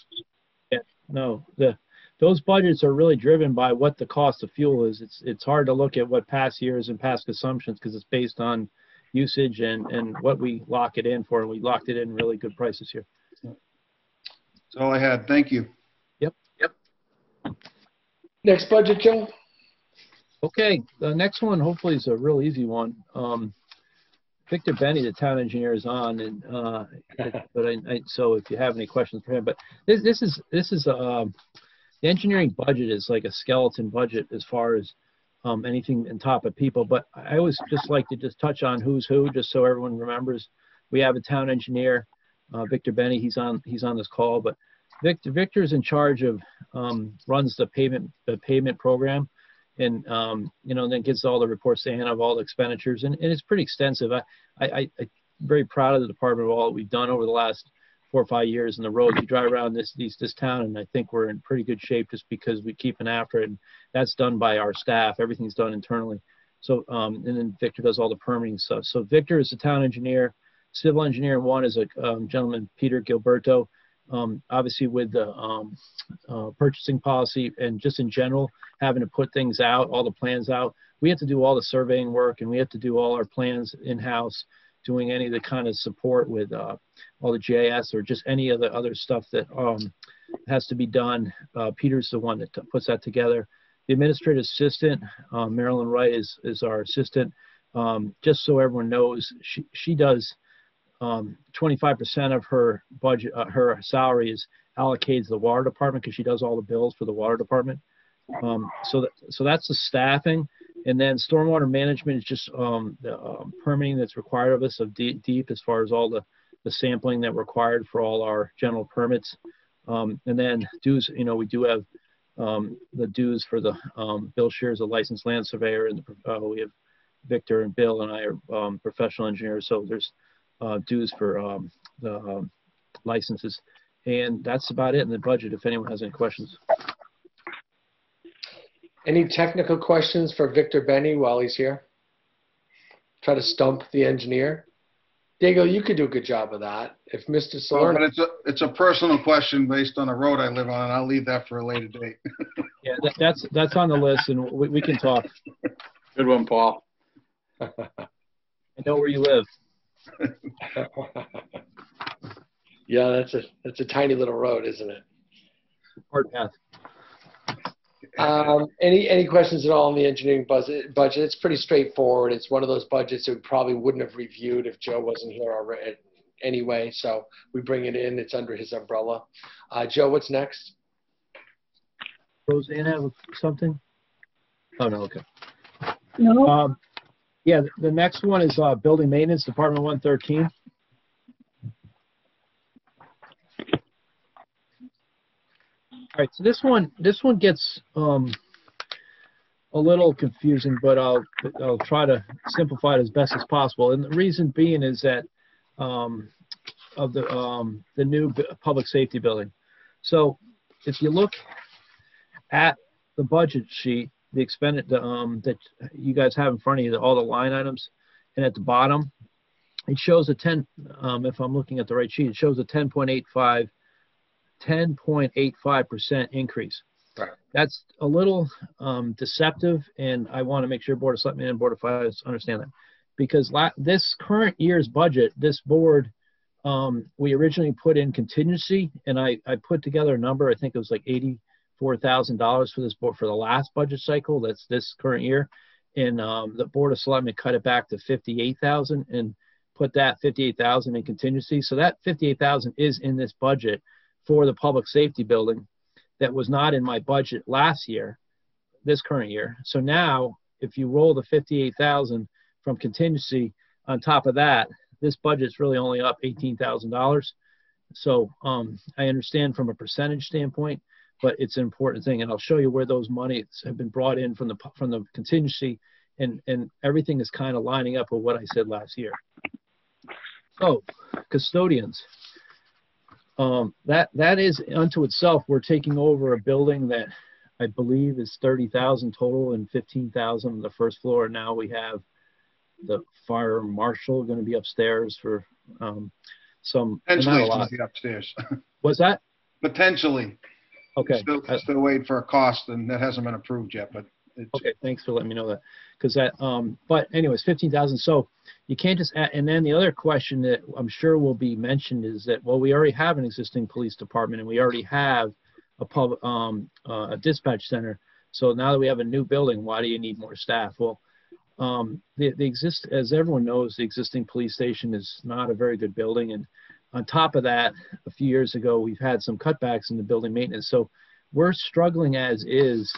Yeah, No, the, those budgets are really driven by what the cost of fuel is. It's, it's hard to look at what past years and past assumptions because it's based on usage and, and what we lock it in for. And we locked it in really good prices here. That's all I had. Thank you. Yep. Yep. Next budget, Joe? Okay, the next one hopefully is a real easy one. Um, Victor Benni, the town engineer, is on, and uh, but I, I, so if you have any questions for him, but this this is this is um, the engineering budget is like a skeleton budget as far as um, anything on top of people. But I always just like to just touch on who's who, just so everyone remembers. We have a town engineer, uh, Victor Benni. He's on he's on this call, but Victor Victor's in charge of um, runs the payment the payment program and um, you know, then gets all the reports to of all the expenditures, and, and it's pretty extensive. I, I, I, I'm very proud of the department of all that we've done over the last four or five years in the roads. You drive around this these this town, and I think we're in pretty good shape just because we keep an after it, and that's done by our staff. Everything's done internally. So, um, and then Victor does all the permitting stuff. So Victor is the town engineer, civil engineer one is a um, gentleman Peter Gilberto. Um, obviously, with the um, uh, purchasing policy and just in general, having to put things out, all the plans out. We have to do all the surveying work and we have to do all our plans in-house, doing any of the kind of support with uh, all the GIS or just any of the other stuff that um, has to be done. Uh, Peter's the one that puts that together. The administrative assistant, uh, Marilyn Wright, is, is our assistant. Um, just so everyone knows, she, she does um, 25% of her budget, uh, her salary is allocated to the water department because she does all the bills for the water department. Um, so that, so that's the staffing. And then stormwater management is just um, the um, permitting that's required of us of deep, deep as far as all the, the sampling that required for all our general permits. Um, and then dues, you know, we do have um, the dues for the um, Bill Shears, a licensed land surveyor, and the, uh, we have Victor and Bill and I are professional engineers. So there's uh, dues for um, the um, licenses. And that's about it in the budget, if anyone has any questions. Any technical questions for Victor Benni while he's here? Try to stump the engineer. Diego, you could do a good job of that. If Mr. Well, But it's a, it's a personal question based on the road I live on, and I'll leave that for a later date. Yeah, that, that's, that's on the list and we, we can talk. Good one, Paul. I know where you live. Yeah, that's a that's a tiny little road, isn't it? Hard path. Um, any any questions at all on the engineering budget? Budget. It's pretty straightforward. It's one of those budgets that we probably wouldn't have reviewed if Joe wasn't here already. Anyway, so we bring it in. It's under his umbrella. Uh, Joe, what's next? Roseanne have something? Oh, no, okay. No, Um, yeah, the- next one is, uh, Building Maintenance, Department one thirteen. All right, so this one, this one gets, um, a little confusing, but I'll, I'll try to simplify it as best as possible. And the reason being is that, um, of the, um, the new public safety building. So if you look at the budget sheet, the expended, the, um, that you guys have in front of you, all the line items, and at the bottom, it shows a ten, um, if I'm looking at the right sheet, it shows a 10.85, 10.85% increase. Right. That's a little, um, deceptive, and I want to make sure Board of Selectmen and Board of Finance understand that. Because la- this current year's budget, this board, um, we originally put in contingency and I, I put together a number, I think it was like eighty-four thousand dollars for this board for the last budget cycle. That's this current year. And, um, the Board of Selectmen cut it back to fifty-eight thousand and put that fifty-eight thousand in contingency. So that fifty-eight thousand is in this budget for the public safety building that was not in my budget last year, this current year. So now, if you roll the fifty-eight thousand from contingency on top of that, this budget's really only up eighteen thousand dollars. So um, I understand from a percentage standpoint, but it's an important thing, and I'll show you where those monies have been brought in from the from the contingency, and and everything is kind of lining up with what I said last year. So custodians, um, that that is unto itself. We're taking over a building that I believe is thirty thousand total and fifteen thousand on the first floor. Now we have the fire marshal going to be upstairs for um, some. but not Potentially, a lot. be upstairs. Was that Potentially. Okay? Still, Uh, still waiting for a cost and that hasn't been approved yet, but it's, Okay, thanks for letting me know that. Because that, um, but anyways, fifteen thousand. So you can't just add, and then the other question that I'm sure will be mentioned is that, well, we already have an existing police department and we already have a pub, um, uh, a dispatch center. So now that we have a new building, why do you need more staff? Well, um, the, the exist, as everyone knows, the existing police station is not a very good building. And on top of that, a few years ago, we've had some cutbacks in the building maintenance. So we're struggling as is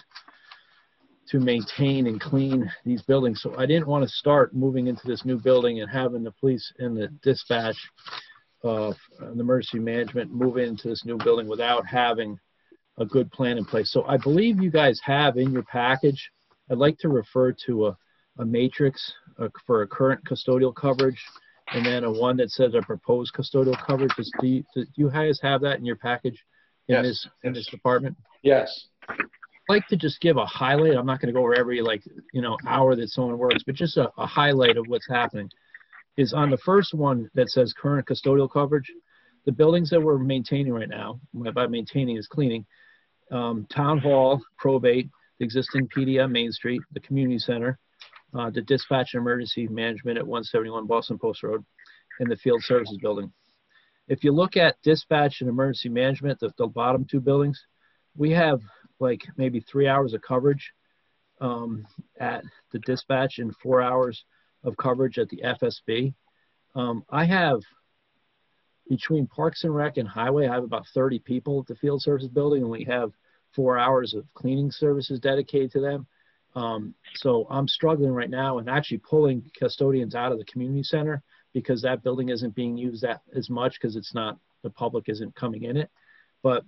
to maintain and clean these buildings. So I didn't want to start moving into this new building and having the police and the dispatch, uh, the emergency management move into this new building without having a good plan in place. So I believe you guys have in your package, I'd like to refer to a, a matrix uh, for a current custodial coverage and then a one that says a proposed custodial coverage. Does- Do you, do you guys have that in your package in Yes, this, in this yes. department? Yes. like to just give a highlight. I'm not going to go over every like you know hour that someone works, but just a, a highlight of what's happening. Is on the first one that says current custodial coverage. The buildings that we're maintaining right now, by maintaining is cleaning, um, town hall, probate, the existing PD on Main Street, the community center, uh, the dispatch and emergency management at 171 Boston Post Road, in the field services building. If you look at dispatch and emergency management, the, the bottom two buildings, we have like maybe three hours of coverage um, at the dispatch and four hours of coverage at the FSB. Um, I have between Parks and Rec and Highway, I have about 30 people at the field services building, and we have four hours of cleaning services dedicated to them. Um, so I'm struggling right now and actually pulling custodians out of the community center because that building isn't being used that as much because it's not the public isn't coming in it. But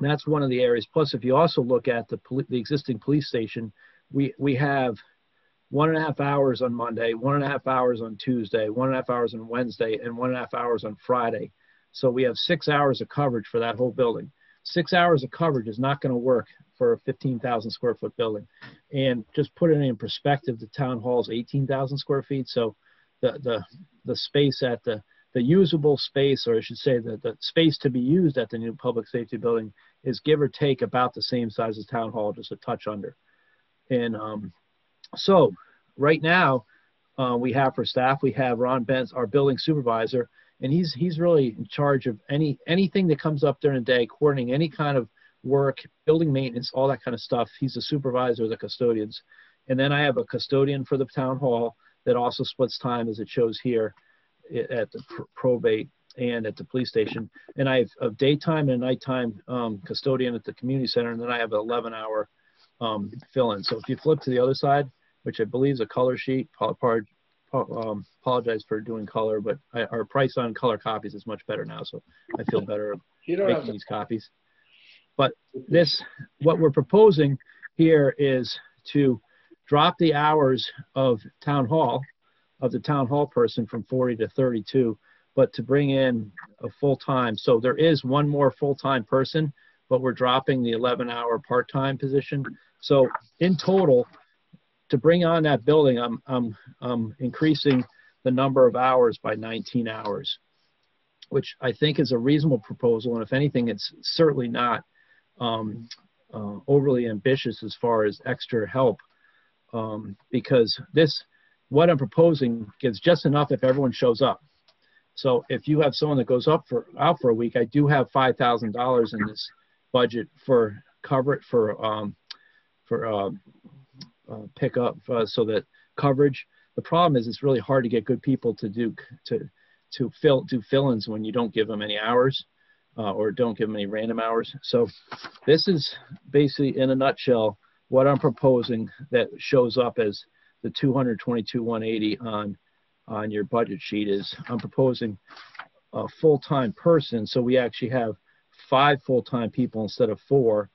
that's one of the areas. Plus, if you also look at the, the existing police station, we, we have one and a half hours on Monday, one and a half hours on Tuesday, one and a half hours on Wednesday, and one and a half hours on Friday. So we have six hours of coverage for that whole building. Six hours of coverage is not going to work for a 15,000 square foot building. And just put it in perspective, the town hall is 18,000 square feet. So the, the, the space at the, the usable space, or I should say the, the space to be used at the new public safety building is give or take about the same size as town hall, just a touch under. And um, so right now, uh, we have for staff, we have Ron Benz, our building supervisor, and he's he's really in charge of any anything that comes up during the day, coordinating any kind of work, building maintenance, all that kind of stuff. He's the supervisor of the custodians. And then I have a custodian for the town hall that also splits time as it shows here at the pr- probate and at the police station. And I have a daytime and a nighttime um, custodian at the community center, and then I have an 11 hour um, fill in. So if you flip to the other side, which I believe is a color sheet, um, apologize for doing color, but I, our price on color copies is much better now. So I feel better You don't have making to. these copies. But this, what we're proposing here is to drop the hours of town hall, of the town hall person from 40 to 32, but to bring in a full-time. So there is one more full-time person, but we're dropping the 11-hour part-time position. So in total, to bring on that building, I'm, I'm, I'm increasing the number of hours by 19 hours, which I think is a reasonable proposal. And if anything, it's certainly not um, uh, overly ambitious as far as extra help um, because this, what I'm proposing gives just enough if everyone shows up. So if you have someone that goes up for out for a week, I do have five thousand dollars in this budget for cover it for um, for uh, uh, pickup uh, so that coverage. The problem is it's really hard to get good people to do to to fill do fill-ins when you don't give them any hours uh, or don't give them any random hours. So this is basically in a nutshell what I'm proposing that shows up as the 222 180 on on your budget sheet is I'm proposing a full-time person. So we actually have five full-time people instead of four.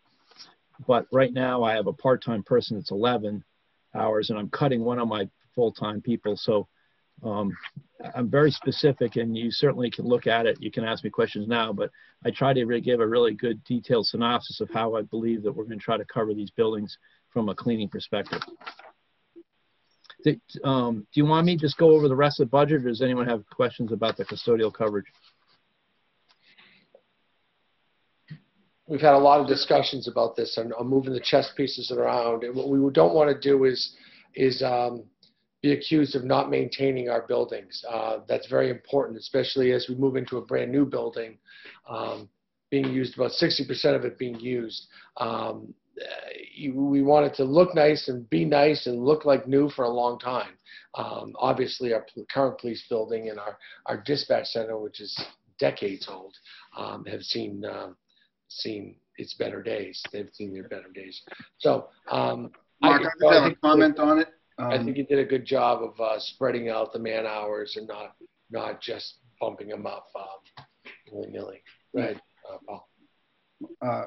But right now I have a part-time person that's 11 hours and I'm cutting one of my full-time people. So um, I'm very specific and you certainly can look at it. You can ask me questions now but I try to really give a really good detailed synopsis of how I believe that we're going to try to cover these buildings from a cleaning perspective. Um, do you want me to just go over the rest of the budget or does anyone have questions about the custodial coverage? We've had a lot of discussions about this and I'm moving the chess pieces around. And what we don't want to do is is um, be accused of not maintaining our buildings. Uh, that's very important, especially as we move into a brand new building, um, being used about 60% of it being used. Um, we want it to look nice and be nice and look like new for a long time. Um, obviously, our current police building and our, our dispatch center, which is decades old, um, have seen um, seen its better days. They've seen their better days. So, um, Mark, I, I just have a comment on it. I Um, think you did a good job of uh, spreading out the man hours and not not just bumping them up um, willy nilly. Ahead, uh, Paul. uh,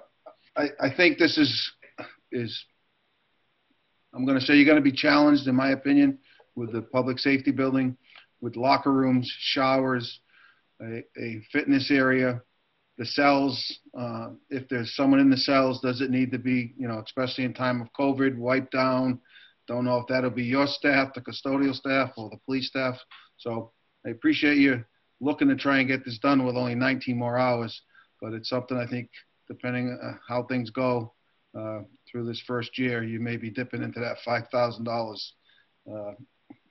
I, I think this is, is, I'm gonna say you're gonna be challenged, in my opinion, with the public safety building, with locker rooms, showers, a, a fitness area, the cells, uh, if there's someone in the cells, does it need to be, you know, especially in time of COVID, wiped down? Don't know if that'll be your staff, the custodial staff, or the police staff. So I appreciate you looking to try and get this done with only 19 more hours, but it's something I think, depending uh, how things go uh, through this first year, you may be dipping into that $5,000 uh,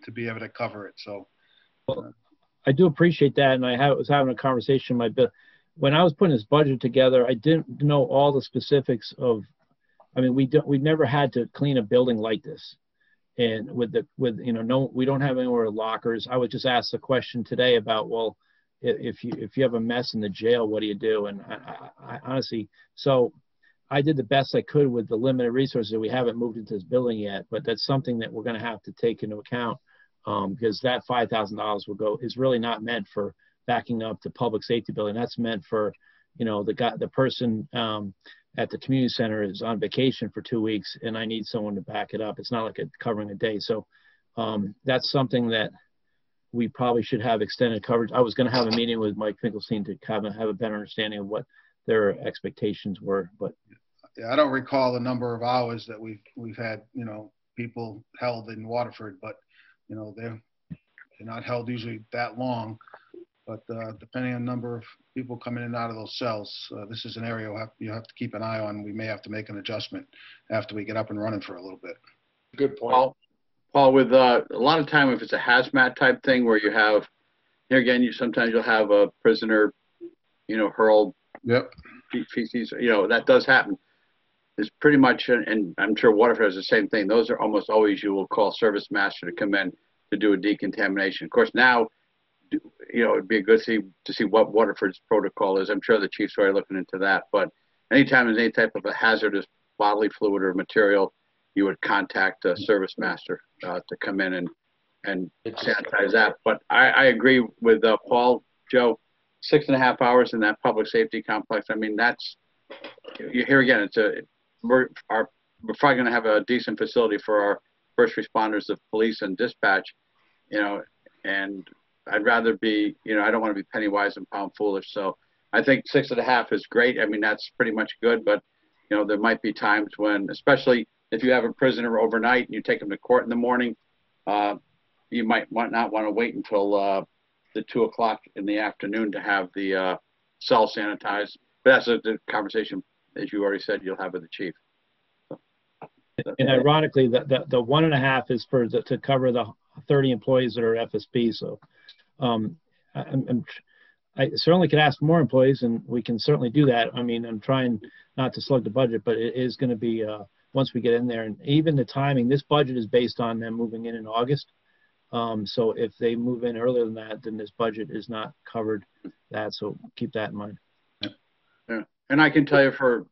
to be able to cover it. So I do appreciate that, and I was having a conversation. with My bill when I was putting this budget together, I didn't know all the specifics of. I mean, we don't. We never had to clean a building like this, and with the with you know no, we don't have anywhere lockers. I was just asked the question today about well, if you if you have a mess in the jail, what do you do? And I, I, I honestly, so I did the best I could with the limited resources. That we haven't moved into this building yet, but that's something that we're going to have to take into account um, because that five thousand dollars will go is really not meant for backing up the public safety building. That's meant for, you know, the guy, the person um, at the community center is on vacation for two weeks, and I need someone to back it up. It's not like a covering a day. So um, that's something that we probably should have extended coverage. I was going to have a meeting with Mike Finkelstein to kind of have a better understanding of what their expectations were, but yeah, I don't recall the number of hours that we've we've had, you know, people held in Waterford, but you know, they're they're not held usually that long. But uh, depending on number of people coming in and out of those cells, uh, this is an area you'll have, you have to keep an eye on. We may have to make an adjustment after we get up and running for a little bit. Good point. Paul, Paul, with uh, a lot of time, if it's a hazmat type thing where you have, here again, you sometimes you'll have a prisoner, you know, hurled Yep. feces, you know, that does happen. It's pretty much, and I'm sure Waterford has the same thing. Those are almost always you will call ServiceMaster to come in to do a decontamination. Of course, now, do- you know, it'd be a good to see, to see what Waterford's protocol is. I'm sure the chief's are looking into that. But anytime there's any type of a hazardous bodily fluid or material, you would contact a ServiceMaster uh, to come in and and sanitize that. But I, I agree with uh, Paul, Joe. Six and a half hours in that public safety complex. I mean, that's here again. It's a we're our we're probably going to have a decent facility for our first responders of police and dispatch. You know, and I'd rather be you know I don't want to be penny wise and pound foolish. So I think six and a half is great. I mean, that's pretty much good. But you know, there might be times when, especially if you have a prisoner overnight and you take them to court in the morning. Uh, you might want not want to wait until uh, the two o'clock in the afternoon to have the uh, cell sanitized. But that's a, conversation, as you already said, you'll have with the chief. and ironically, the, the, the one and a half is for the, to cover the 30 employees that are FSB. So um, I- I'm, I certainly could ask more employees and we can certainly do that. I mean, I'm trying not to slug the budget, but it is going to be, uh, once we get in there and even the timing, this budget is based on them moving in in August. Um, so if they move in earlier than that, then this budget is not covered that. So keep that in mind. Yeah, And I can tell you for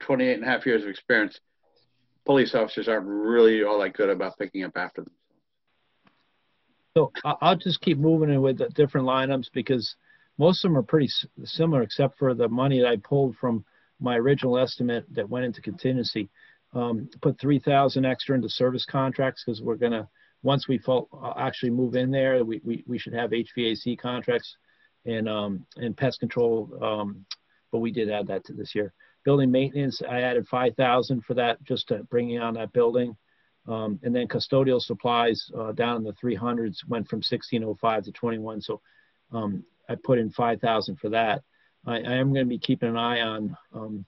28 and a half years of experience, police officers aren't really all that good about picking up after them. So I'll just keep moving it with the different lineups because most of them are pretty similar, except for the money that I pulled from my original estimate that went into contingency. Um, put three thousand extra into service contracts because we're gonna, once we fall, uh, actually move in there, we, we, we should have HVAC contracts and, um, and pest control, um, but we did add that to this year. Building maintenance, I added five thousand for that, just to bring on that building. Um, and then custodial supplies uh, down in the 300s went from 1605 to 21. So um, I put in 5,000 for that. I, I am going to be keeping an eye on um,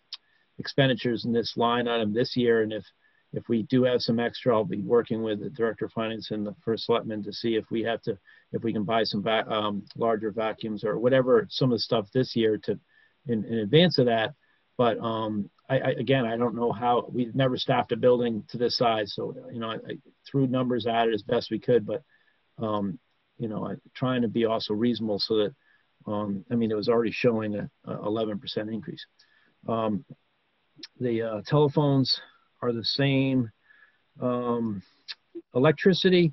expenditures in this line item this year. And if if we do have some extra, I'll be working with the director of finance and the first selectman to see if we have to, if we can buy some va- um, larger vacuums or whatever, some of the stuff this year to in, in advance of that. But um, I, I, again, I don't know how, we've never staffed a building to this size. So, you know, I, I threw numbers at it as best we could, but, um, you know, I, trying to be also reasonable so that, um, I mean, it was already showing a, a 11% increase. Um, the uh, telephones are the same. Um, electricity,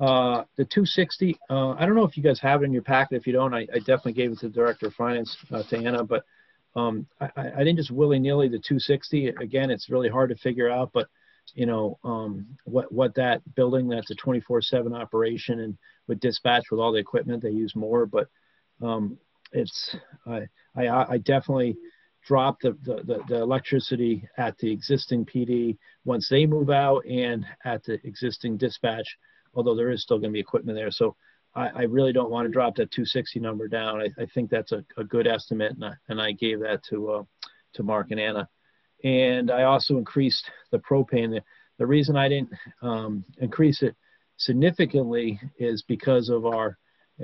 uh, the 260, uh, I don't know if you guys have it in your packet. If you don't, I, I definitely gave it to the director of finance, uh, to Anna, but um, I, I didn't just willy-nilly the 260. Again, it's really hard to figure out, but you know, um, what, what that building, that's a 24 seven operation and with dispatch with all the equipment, they use more, but um, it's, I, I, I definitely drop the, the, the electricity at the existing PD once they move out and at the existing dispatch, although there is still going to be equipment there. So I, I really don't want to drop that 260 number down. I, I think that's a, a good estimate, and I, and I gave that to uh, to Mark and Anna. And I also increased the propane. The, the reason I didn't um, increase it significantly is because of our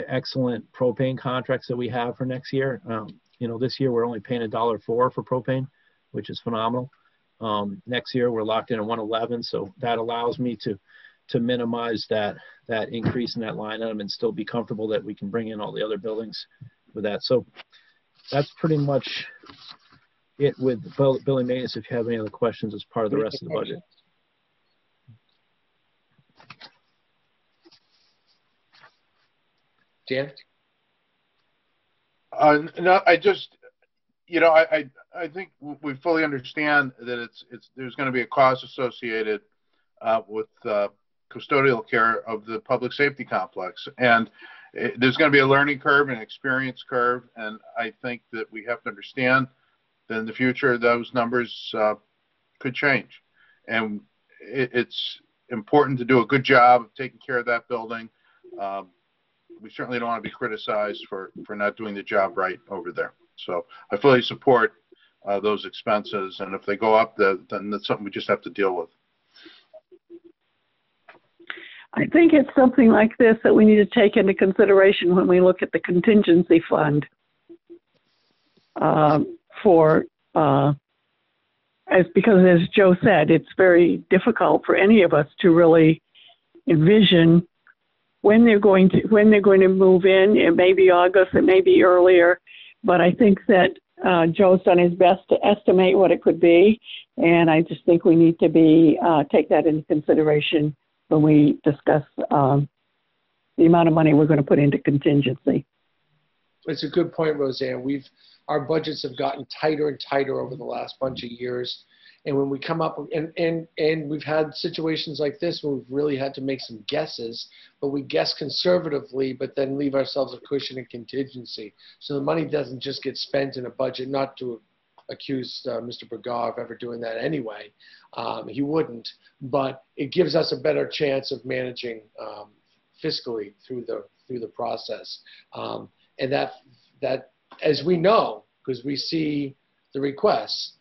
excellent propane contracts that we have for next year. Um, you know, this year we're only paying a dollar four for propane, which is phenomenal. Um, next year we're locked in at 111, so that allows me to to minimize that that increase in that line item and still be comfortable that we can bring in all the other buildings with that. So that's pretty much it with bill- building maintenance. If you have any other questions as part of the rest of the budget. Dan? Uh, no, I just, you know, I, I, I think we fully understand that it's, it's, there's going to be a cost associated uh, with uh, custodial care of the public safety complex. And it, there's going to be a learning curve and experience curve. And I think that we have to understand that in the future, those numbers uh, could change. And it, it's important to do a good job of taking care of that building. Um, we certainly don't want to be criticized for, for not doing the job right over there. So I fully support uh, those expenses. And if they go up, the, then that's something we just have to deal with. I think it's something like this that we need to take into consideration when we look at the contingency fund um, for, uh, as because as Joe said, it's very difficult for any of us to really envision when they're going to when they're going to move in. It may be August, it may be earlier, but I think that uh, Joe's done his best to estimate what it could be, and I just think we need to be uh, take that into consideration when we discuss um, the amount of money we're going to put into contingency. It's a good point, Roseanne. We've, our budgets have gotten tighter and tighter over the last bunch of years. And when we come up, and, and, and we've had situations like this where we've really had to make some guesses, but we guess conservatively, but then leave ourselves a cushion and contingency. So the money doesn't just get spent in a budget, not to accuse uh, Mr. Bragaw of ever doing that anyway. Um, he wouldn't, but it gives us a better chance of managing um, fiscally through the through the process. Um, and that that as we know, because we see the requests,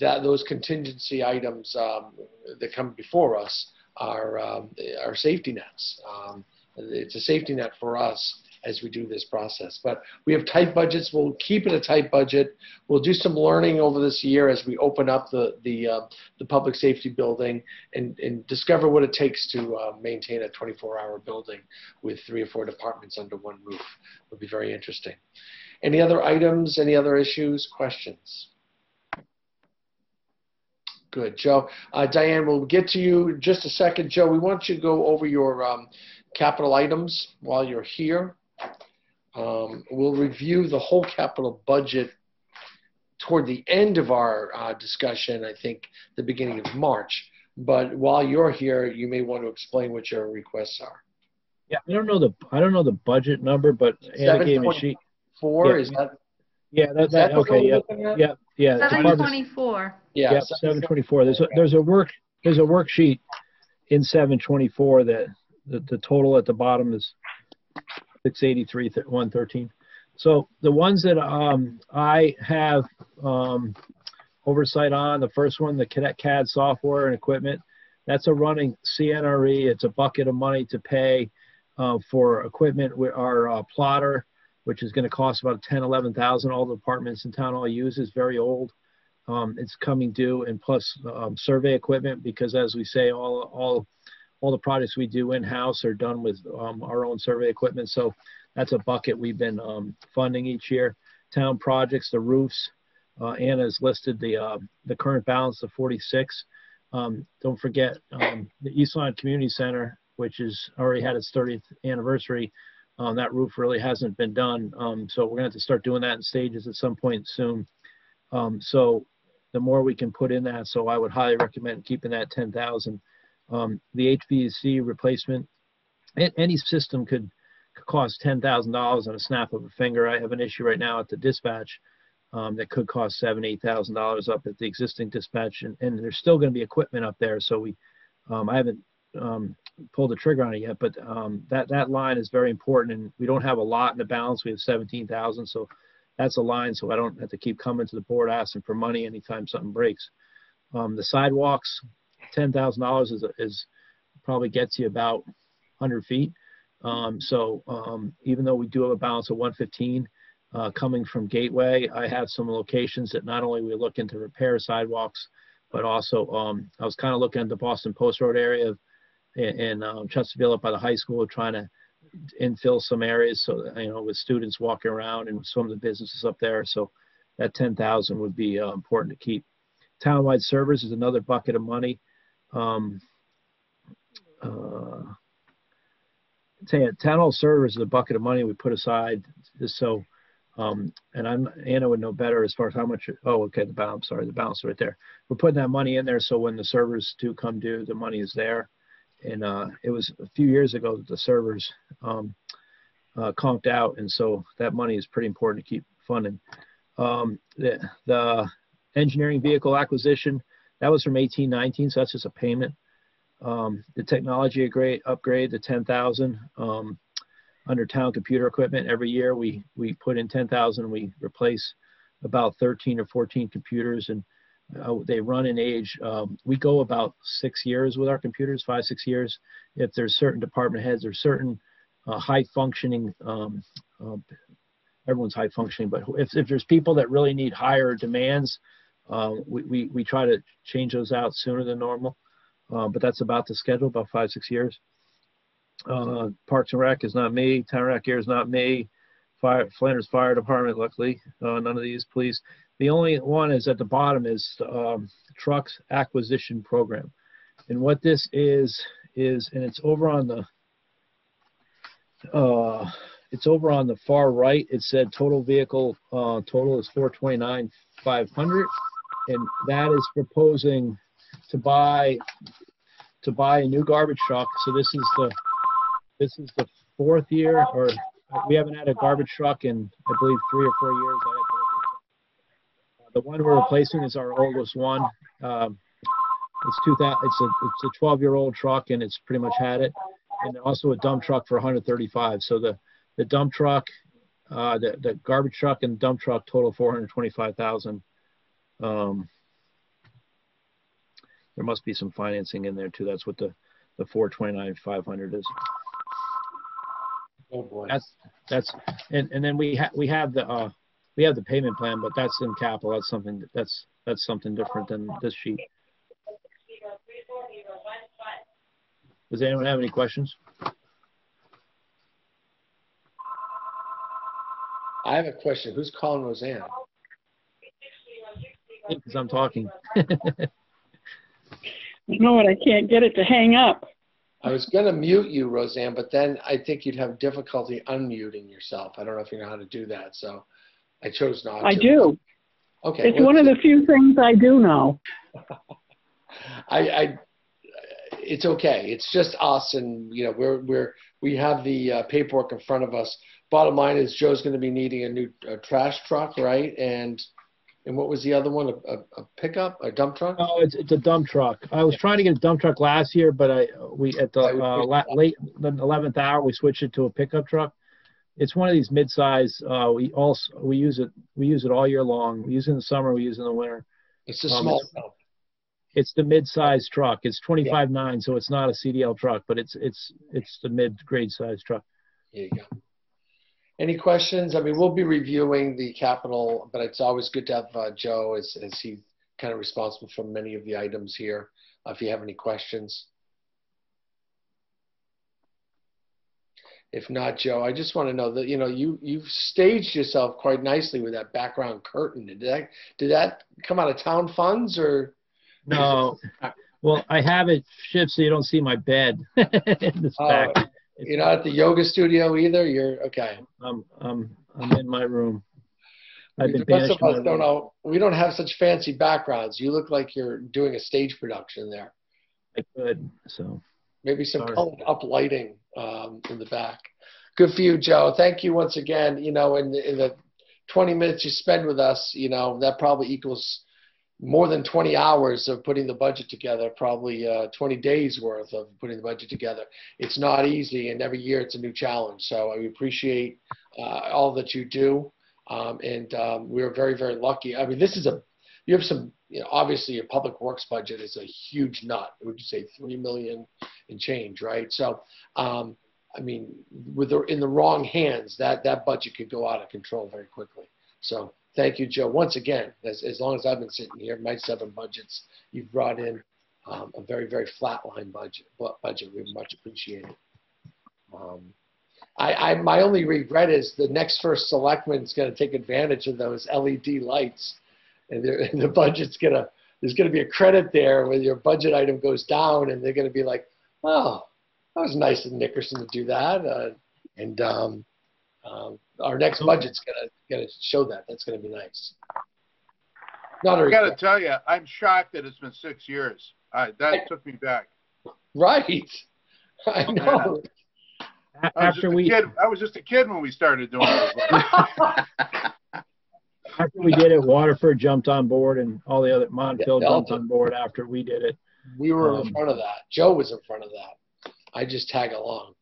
that those contingency items um, that come before us are um, are safety nets. Um, it's a safety net for us as we do this process. But we have tight budgets. We'll keep it a tight budget. We'll do some learning over this year as we open up the the uh, the public safety building and and discover what it takes to uh, maintain a 24-hour building with three or four departments under one roof. It'll be very interesting. Any other items? Any other issues? Questions? Good, Joe. Uh, Diane, we'll get to you in just a second. Joe, we want you to go over your um, capital items while you're here. Um, we'll review the whole capital budget toward the end of our uh, discussion, I think the beginning of March. But while you're here, you may want to explain what your requests are. Yeah, I don't know the, I don't know the budget number, but Anna gave me a sheet. Four, Yeah. is that? Yeah, that, is that that, okay, yeah, yeah, yeah. 724. Yeah. Yep, seven twenty-four. There's a, there's a work, there's a worksheet in seven twenty-four that, the, the total at the bottom is six eighty-three, one thirteen. So the ones that, um, I have, um, oversight on, the first one, the Cadet CAD software and equipment, that's a running CNRE. It's a bucket of money to pay, uh, for equipment. Our, uh, plotter, which is gonna cost about ten, eleven thousand. All the departments in town all use is very old um, it's coming due and plus um, survey equipment because as we say all all all the projects we do in-house are done with um, our own survey equipment. So that's a bucket we've been um, funding each year. Town projects the roofs uh, anna has listed the uh, the current balance of 46 um, don't forget um, the East Lyme community center which is already had its 30th anniversary. Um, that roof really hasn't been done. Um, so we're going to have to start doing that in stages at some point soon. Um, so the more we can put in that. So I would highly recommend keeping that 10,000. Um, the HVAC replacement, any system could, cost $10,000 on a snap of a finger. I have an issue right now at the dispatch um, that could cost seven, eight thousand dollars up at the existing dispatch, and, and there's still going to be equipment up there. So we, um, I haven't um, pulled the trigger on it yet, but um, that that line is very important, and we don't have a lot in the balance. We have seventeen thousand, so that's a line so I don't have to keep coming to the board asking for money anytime something breaks. Um, the sidewalks, ten thousand dollars is, is probably gets you about hundred feet. Um, so, um, even though we do have a balance of one fifteen, uh, coming from Gateway, I have some locations that not only we look into repair sidewalks, but also, um, I was kind of looking at the Boston Post Road area and, and, um, Chesterfield up by the high school, trying to infill some areas so that, you know with students walking around and some of the businesses up there. So that 10,000 would be uh, important to keep. Townwide servers is another bucket of money um, uh, you, town hall servers is a bucket of money we put aside. Just so um, and I'm Anna would know better as far as how much oh okay the balance sorry the balance right there. We're putting that money in there so when the servers do come due the money is there. And uh, it was a few years ago that the servers um, uh, conked out, and so that money is pretty important to keep funding. Um, the, the engineering vehicle acquisition that was from 1819, so that's just a payment. Um, the technology upgrade, upgrade the 10,000 um, under town computer equipment every year we we put in 10,000 we replace about 13 or 14 computers and uh, they run in age. Um, we go about six years with our computers, five, six years. If there's certain department heads or certain uh, high functioning, um, uh, everyone's high functioning, but if, if there's people that really need higher demands, uh, we, we, we try to change those out sooner than normal. Uh, but that's about the schedule, about five, six years. Uh, Parks and Rec is not me. Town Rec is not me. Fire, Flanders Fire Department, luckily, uh, none of these, please. The only one is at the bottom is um, trucks acquisition program. And what this is, is, and it's over on the, uh, it's over on the far right. It said total vehicle, uh, total is 429, 500. And that is proposing to buy, to buy a new garbage truck. So this is the, this is the fourth year or we haven't had a garbage truck in, I believe, three or four years. The one we're replacing is our oldest one. Um, it's 2000. It's a it's a 12 year old truck, and it's pretty much had it. And also a dump truck for 135. So the the dump truck, uh, the the garbage truck and dump truck total 425,000. Um, there must be some financing in there too. That's what the the 429 500 is. Oh, boy. That's, that's, and, and then we have, we have the, uh, we have the payment plan, but that's in capital. That's something, that's, that's something different than this sheet. Does anyone have any questions? I have a question. Who's calling Roseanne? Because I'm talking. You know what? I can't get it to hang up. I was gonna mute you, Roseanne, but then I think you'd have difficulty unmuting yourself. I don't know if you know how to do that, so I chose not to. I do. Okay. It's well, one of the few things I do know. I, I, it's okay. It's just us, and you know, we're we're we have the uh, paperwork in front of us. Bottom line is, Joe's going to be needing a new a trash truck, right? And and what was the other one? A, a, a pickup, a dump truck? No, it's, it's a dump truck. I was trying to get a dump truck last year, but I, we, at the, uh, la- late, the eleventh hour, we switched it to a pickup truck. It's one of these mid-size, uh, we also, we use it, we use it all year long. We use it in the summer, we use it in the winter. It's a Um, small it's-. It's the mid-size truck. It's twenty-five nine, so it's not a CDL truck, but it's, it's, it's the mid-grade size truck. There you go. Any questions? I mean, we'll be reviewing the capital, but it's always good to have uh, Joe as, as he kind of responsible for many of the items here. Uh, if you have any questions. If not, Joe, I just want to know that, you know, you, you've staged yourself quite nicely with that background curtain. Did that, did that come out of town funds or? No, well, I have it shipped so you don't see my bed in this Oh, back. You're not at the yoga studio either? You're, okay. I'm, I'm, I'm in my room. I've been the rest of us don't room. know. We don't have such fancy backgrounds. You look like you're doing a stage production there. I could, so. Maybe some Sorry. colored up lighting um, in the back. Good for you, Joe. Thank you once again. You know, in the, in the 20 minutes you spend with us, you know, that probably equals more than 20 hours of putting the budget together, probably uh, 20 days worth of putting the budget together. It's not easy, and every year it's a new challenge. So I appreciate uh, all that you do. Um, and um, we're very, very lucky. I mean, this is a, you have some, you know, obviously your public works budget is a huge nut. Would you say 3 million and change, right? So, um, I mean, with the, in the wrong hands, that, that budget could go out of control very quickly. So thank you, Joe. Once again, as, as long as I've been sitting here, my seven budgets, you've brought in um, a very, very flatline budget, budget. We much appreciate it. Um, I, I, my only regret is the next first selectman is going to take advantage of those LED lights and, and the budget's going to, there's going to be a credit there where your budget item goes down and they're going to be like, oh, that was nice of Nickerson to do that. Uh, and um, um, our next budget's gonna gonna show that. That's gonna be nice. Not a I got to regret. tell you, I'm shocked that it's been six years. Uh, that took me back. right. I know. A- I was, just After a we, kid, I was just a kid when we started doing it. after we did it, Waterford jumped on board and all the other, Montville Yeah, jumped on board after we did it. we were in Um, front of that. Joe was in front of that. I just tag along.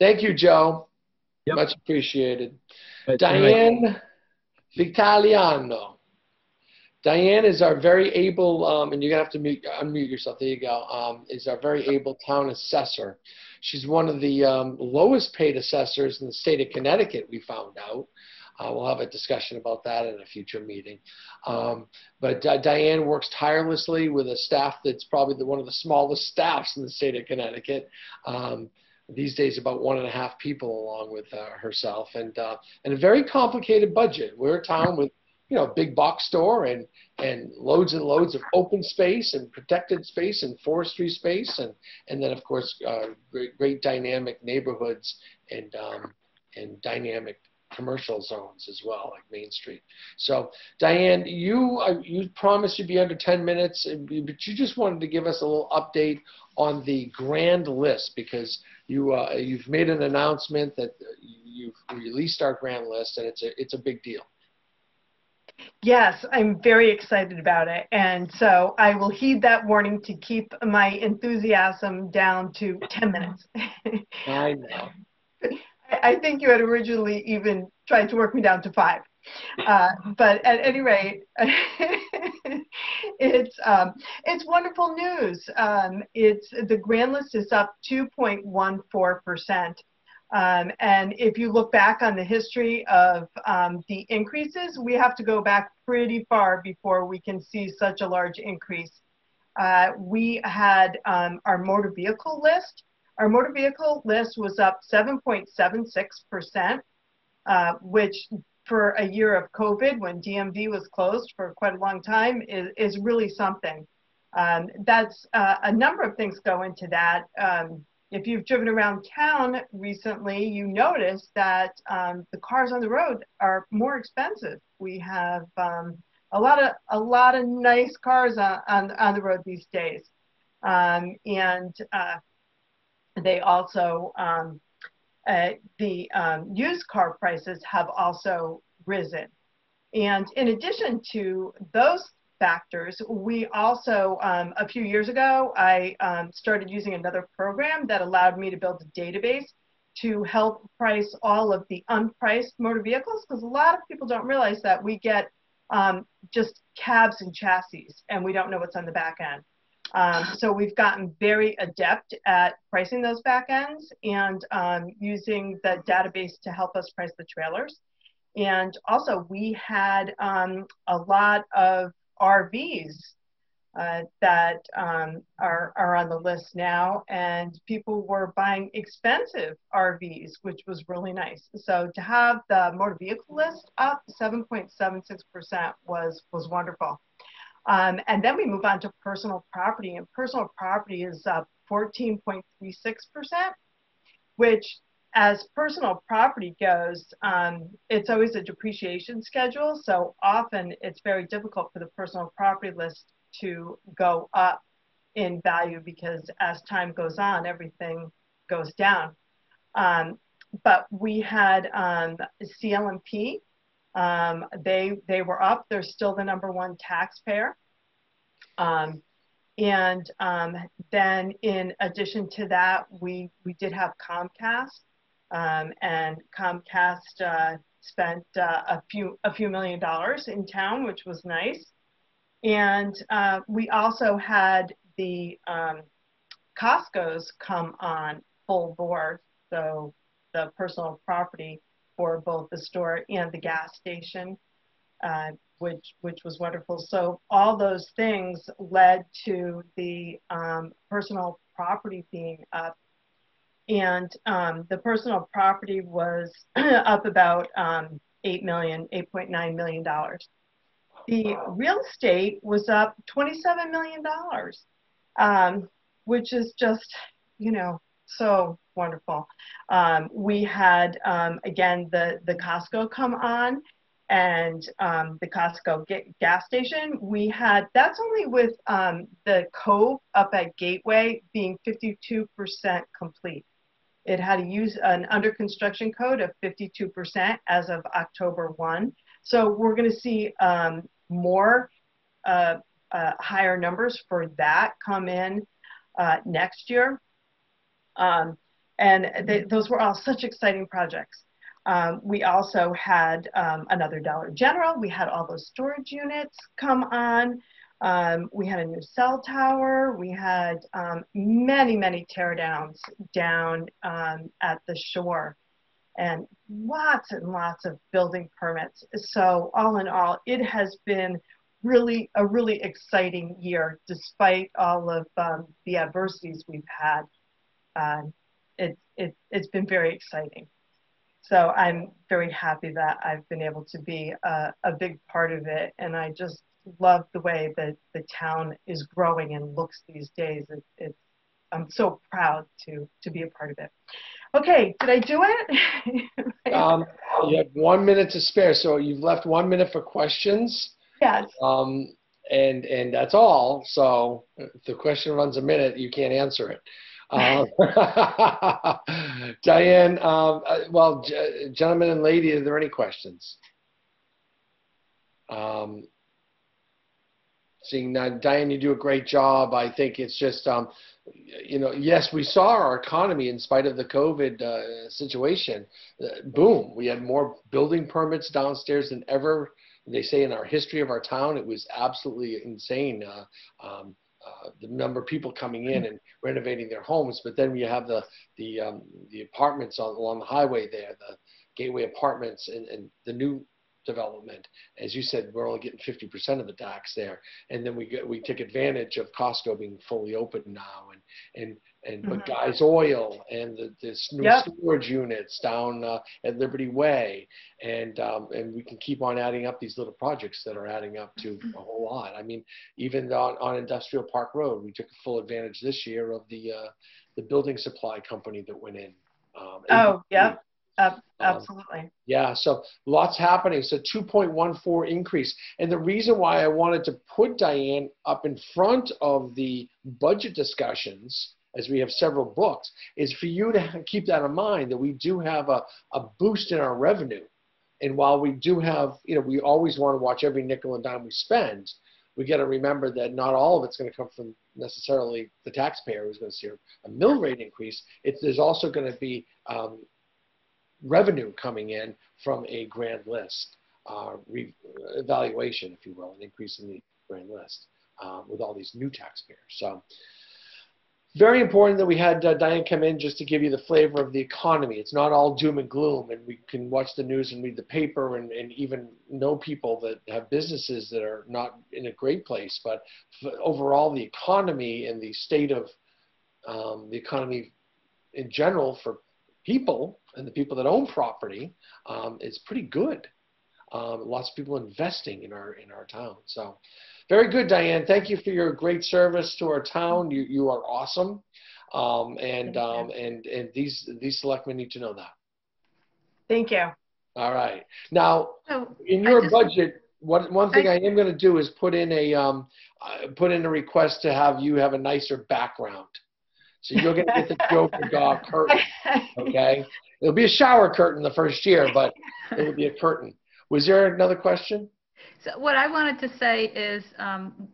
Thank you, Joe. Yep. Much appreciated. Anyway, Diane Vitaliano. Diane is our very able, um, and you're gonna have to mute, unmute yourself. There you go. Um, is our very able town assessor. She's one of the um, lowest paid assessors in the state of Connecticut. We found out. Uh, we'll have a discussion about that in a future meeting. Um, but Di- Diane works tirelessly with a staff that's probably the, one of the smallest staffs in the state of Connecticut. Um, these days, about one and a half people along with uh, herself, and uh, and a very complicated budget. We're a town with you know, big box store and and loads and loads of open space and protected space and forestry space and and then of course uh, great great dynamic neighborhoods and um, and dynamic commercial zones as well, like Main Street. So Diane, you uh, you promised you'd be under 10 minutes, but you just wanted to give us a little update on the grand list because you uh, you've made an announcement that you've released our grand list and it's a it's a big deal. Yes, I'm very excited about it. And so I will heed that warning to keep my enthusiasm down to 10 minutes. I know. I think you had originally even tried to work me down to five. Uh, but at any rate, it's um, it's wonderful news. Um, it's the grand list is up 2.14 percent Um, and if you look back on the history of um, the increases, we have to go back pretty far before we can see such a large increase. Uh, we had um, our motor vehicle list. Our motor vehicle list was up 7.76%, uh, which for a year of COVID when DMV was closed for quite a long time is, is really something. Um, that's uh, a number of things go into that. Um, if you've driven around town recently, you notice that um, the cars on the road are more expensive. We have um, a lot of a lot of nice cars on on, on the road these days, um, and uh, they also um, uh, the um, used car prices have also risen. And in addition to those factors. We also, um, a few years ago, I um, started using another program that allowed me to build a database to help price all of the unpriced motor vehicles because a lot of people don't realize that we get um, just cabs and chassis and we don't know what's on the back end. Um, so we've gotten very adept at pricing those back ends and um, using the database to help us price the trailers. And also we had um, a lot of RVs uh, that um, are, are on the list now, and people were buying expensive RVs, which was really nice. So to have the motor vehicle list up 7.76% was, was wonderful. Um, and then we move on to personal property, and personal property is up 14.36%, which as personal property goes, um, it's always a depreciation schedule. So often it's very difficult for the personal property list to go up in value because as time goes on, everything goes down. Um, but we had um, CLMP. Um, they they were up. They're still the number one taxpayer. Um, and um, then in addition to that, we we did have Comcast um, and Comcast uh, spent uh, a few a few million dollars in town, which was nice. And uh, we also had the um, Costco's come on full board, so the personal property for both the store and the gas station, uh, which which was wonderful. So all those things led to the um, personal property being up and um, the personal property was up about um, 8 million, 8.9 million dollars. The real estate was up 27 million dollars, um, which is just, you know, so wonderful. Um, we had um, again the the Costco come on, and um, the Costco gas station. We had that's only with the Cove up at Gateway being 52% complete. It had a use an under construction code of 52% as of October 1. So we're going to see um, more uh, uh, higher numbers for that come in uh, next year. Um, and they, those were all such exciting projects. Um, we also had um, another Dollar General. We had all those storage units come on. Um, we had a new cell tower. We had um, many, many teardowns down um, at the shore and lots and lots of building permits. So all in all, it has been really a really exciting year despite all of um, the adversities we've had. Uh, it, it, it's been very exciting. So I'm very happy that I've been able to be a, a big part of it. And I just love the way that the town is growing and looks these days. It, it's I'm so proud to to be a part of it. Okay, did I do it? um, you have one minute to spare, so you've left one minute for questions. Yes. Um, and and that's all. So if the question runs a minute, you can't answer it. Um, Diane, um, uh, well, gentlemen and lady, are there any questions? Um, seeing that Diane, you do a great job. I think it's just, um, you know, yes, we saw our economy in spite of the COVID uh, situation. Uh, boom, we had more building permits downstairs than ever. They say in our history of our town, it was absolutely insane. Uh, um, uh, the number of people coming in and renovating their homes, but then you have the the um, the apartments on, along the highway there, the Gateway Apartments and, and the new development. As you said, we're only getting 50% of the tax there, and then we get we take advantage of Costco being fully open now, and and and but Mhm. Guys Oil and the this new Yep. storage units down uh, at Liberty Way, and um, and we can keep on adding up these little projects that are adding up to a whole lot. I mean, even on, on Industrial Park Road, we took full advantage this year of the uh, the building supply company that went in. Um, Oh, yeah, Um, absolutely. yeah, so lots happening. So 2.14 increase. And the reason why I wanted to put Diane up in front of the budget discussions, as we have several books, is for you to keep that in mind that we do have a, a boost in our revenue. And while we do have, you know, we always want to watch every nickel and dime we spend, we got to remember that not all of it's going to come from necessarily the taxpayer who's going to see a mill rate increase. It's, there's also going to be um, revenue coming in from a grand list uh, evaluation, if you will, an increase in the grand list uh, with all these new taxpayers. So very important that we had uh, Diane come in just to give you the flavor of the economy. It's not all doom and gloom, and we can watch the news and read the paper and, and even know people that have businesses that are not in a great place. But overall, the economy and the state of um, the economy in general for people and the people that own property um, is pretty good. Um, lots of people investing in our in our town. So, very good, Diane. Thank you for your great service to our town. You you are awesome, um, and um, and and these these selectmen need to know that. Thank you. All right. Now, So in your just- budget, what one thing I- I am going to do is put in a um, uh, put in a request to have you have a nicer background. So you're going to get the Joker dog curtain. Okay. It'll be a shower curtain the first year, but it'll be a curtain. Was there another question? So what I wanted to say is, um,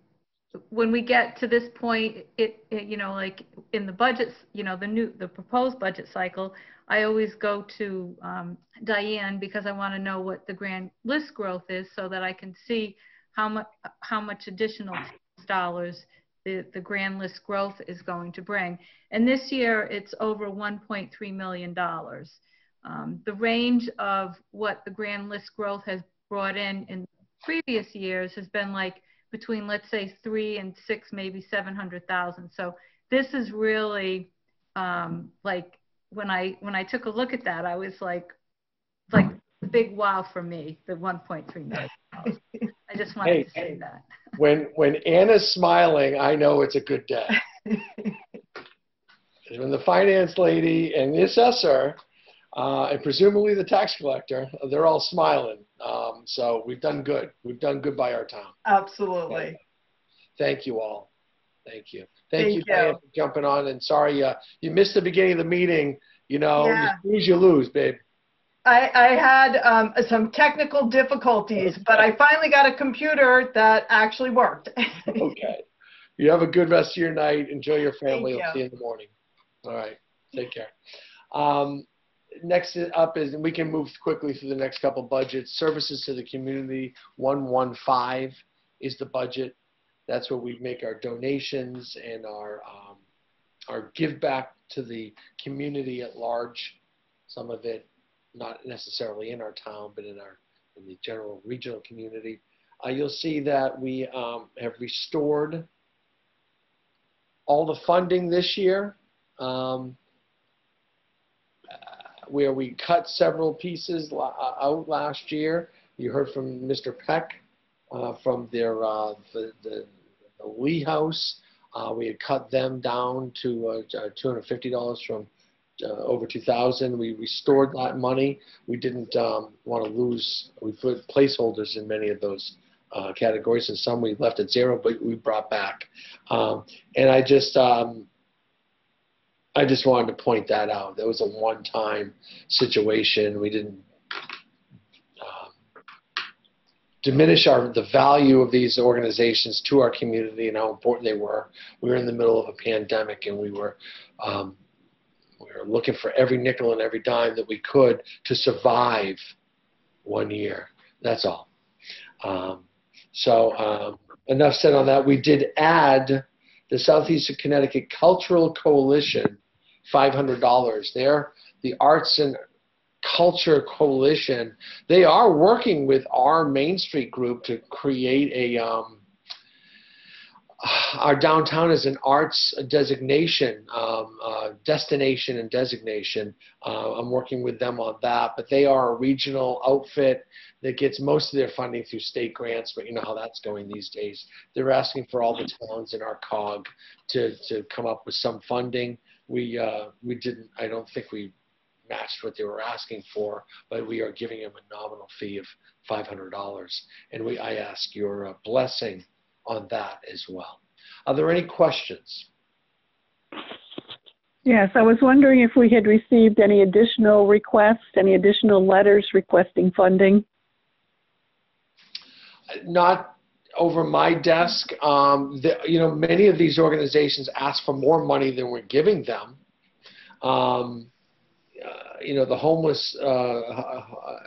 when we get to this point, it, it, you know, like in the budgets, you know, the new, the proposed budget cycle, I always go to, um, Diane because I want to know what the grand list growth is so that I can see how much, how much additional dollars the, the grand list growth is going to bring. And this year, it's over $1.3 million. Um, the range of what the grand list growth has brought in in previous years has been like between, let's say, three and six, maybe 700,000. So this is really um, like when I when I took a look at that, I was like, like a big wow for me, the 1.3 million. I just wanted Hey, to say that. When when Anna's smiling, I know it's a good day. when the finance lady and the assessor, uh, and presumably the tax collector, they're all smiling. Um, so we've done good. We've done good by our town. Absolutely. Thank you all. Thank you. Thank, Thank you, Diane, for jumping on. And sorry uh, you missed the beginning of the meeting. You know, Yeah. you lose, you lose, babe. I, I had um, some technical difficulties, but I finally got a computer that actually worked. Okay. You have a good rest of your night. Enjoy your family. Thank I'll see you in the morning. All right. Take care. Um, next up is, and we can move quickly through the next couple budgets. Services to the community, 115 is the budget. That's where we make our donations and our, um, our give back to the community at large. Some of it not necessarily in our town, but in our, in the general regional community. Uh, you'll see that we um, have restored all the funding this year, um, where we cut several pieces uh, out last year. You heard from Mr. Peck uh, from their uh, the, the, the Lee House. Uh, we had cut them down to uh, $250 from over 2000 we restored that money we didn't um, want to lose we put placeholders in many of those categories and some we left at zero but we brought back um, and i just um, i just wanted to point that out that was a one-time situation we didn't um, diminish our the value of these organizations to our community and how important they were we were in the middle of a pandemic and we were um, we were looking for every nickel and every dime that we could to survive one year. That's all. Um, so um, enough said on that. We did add the Southeastern Connecticut Cultural Coalition, $500. They're the Arts and Culture Coalition. They are working with our Main Street group to create a, um, our downtown is an arts designation, um, uh, destination and designation. Uh, I'm working with them on that, but they are a regional outfit that gets most of their funding through state grants, but you know how that's going these days. They're asking for all the towns in our cog to, to come up with some funding. We, uh, we didn't, I don't think we matched what they were asking for, but we are giving them a nominal fee of $500. And we, I ask your uh, blessing on that as well. Are there any questions? Yes, I was wondering if we had received any additional requests, any additional letters requesting funding. Not over my desk. Um, the, you know, many of these organizations ask for more money than we're giving them. Um, uh, you know, the homeless uh,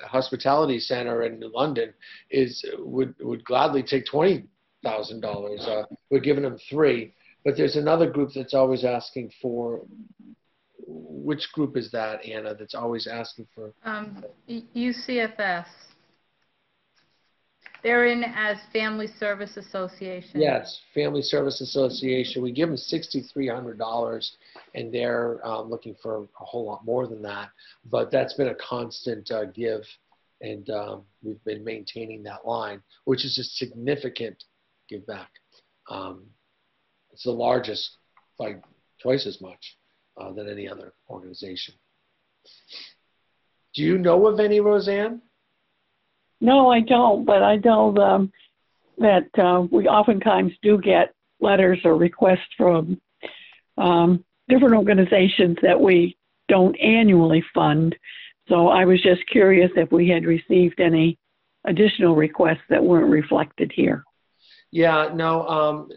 hospitality center in London is would would gladly take twenty thousand uh, dollars. We're giving them three, but there's another group that's always asking for. Which group is that, Anna? That's always asking for. Um, UCFS. They're in as Family Service Association. Yes, Family Service Association. We give them sixty-three hundred dollars, and they're um, looking for a whole lot more than that. But that's been a constant uh, give, and um, we've been maintaining that line, which is a significant give back. Um, it's the largest by twice as much uh, than any other organization. Do you know of any, Roseanne? No, I don't, but I know um, that uh, we oftentimes do get letters or requests from um, different organizations that we don't annually fund. So I was just curious if we had received any additional requests that weren't reflected here. Yeah, no, um,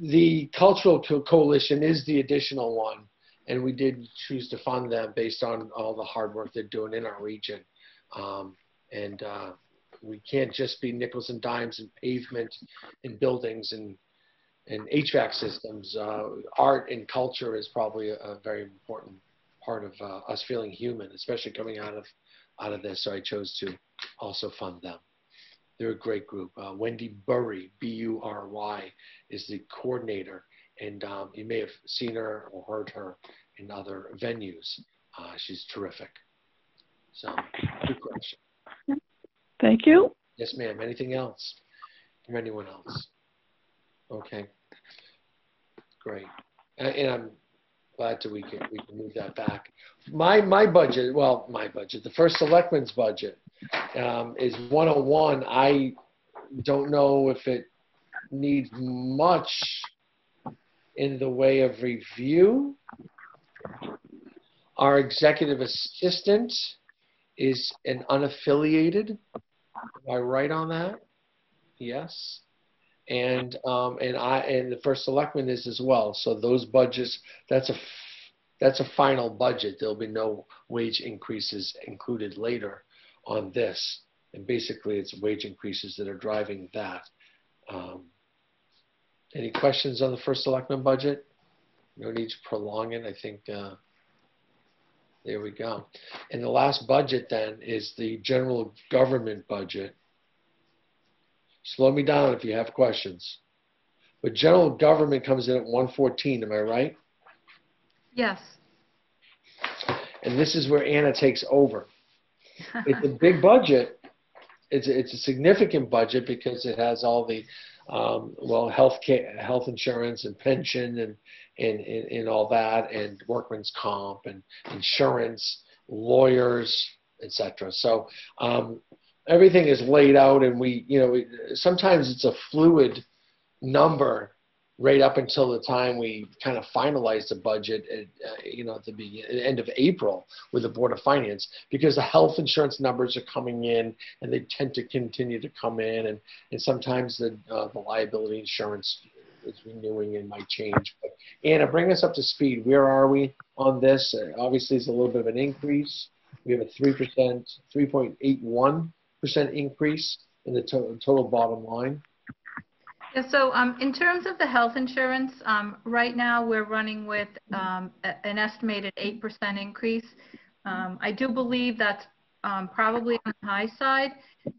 the Cultural Coalition is the additional one, and we did choose to fund them based on all the hard work they're doing in our region. Um, and uh, we can't just be nickels and dimes and pavement and buildings and and HVAC systems. Uh, art and culture is probably a, a very important part of uh, us feeling human, especially coming out of out of this. So I chose to also fund them. They're a great group. Uh, Wendy Bury, B-U-R-Y, is the coordinator, and um, you may have seen her or heard her in other venues. Uh, she's terrific. So, good question. Thank you. Yes, ma'am. Anything else from anyone else? Okay. Great. And, and I'm glad to we can we can move that back. My my budget, well, my budget, the first selectman's budget um, is 101. I don't know if it needs much in the way of review. Our executive assistant is an unaffiliated. Am I right on that? Yes. And um, and I and the first selectman is as well. So those budgets, that's a that's a final budget. There'll be no wage increases included later on this. And basically, it's wage increases that are driving that. Um, any questions on the first selectman budget? No need to prolong it. I think uh, there we go. And the last budget then is the general government budget. Slow me down if you have questions. But general government comes in at 114, am I right? Yes. And this is where Anna takes over. It's a big budget. It's a, it's a significant budget because it has all the um, well health care, health insurance and pension and, and and and all that and workman's comp and insurance, lawyers, etc. So um, everything is laid out and we you know we, sometimes it's a fluid number right up until the time we kind of finalized the budget at, uh, you know, at the beginning, end of April with the Board of Finance, because the health insurance numbers are coming in and they tend to continue to come in. And, and sometimes the, uh, the liability insurance is renewing and might change. But Anna, bring us up to speed. Where are we on this? Uh, obviously, it's a little bit of an increase. We have a 3%, 3.81% increase in the to total bottom line. Yeah, so um, in terms of the health insurance, um, right now we're running with um, an estimated 8% increase. Um, I do believe that's um, probably on the high side.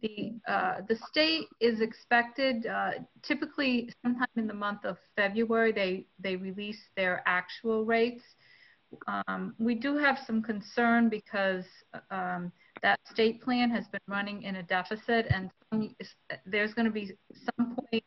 The, uh, the state is expected, uh, typically sometime in the month of February, they, they release their actual rates. Um, we do have some concern because that state plan has been running in a deficit and some- there's going to be some point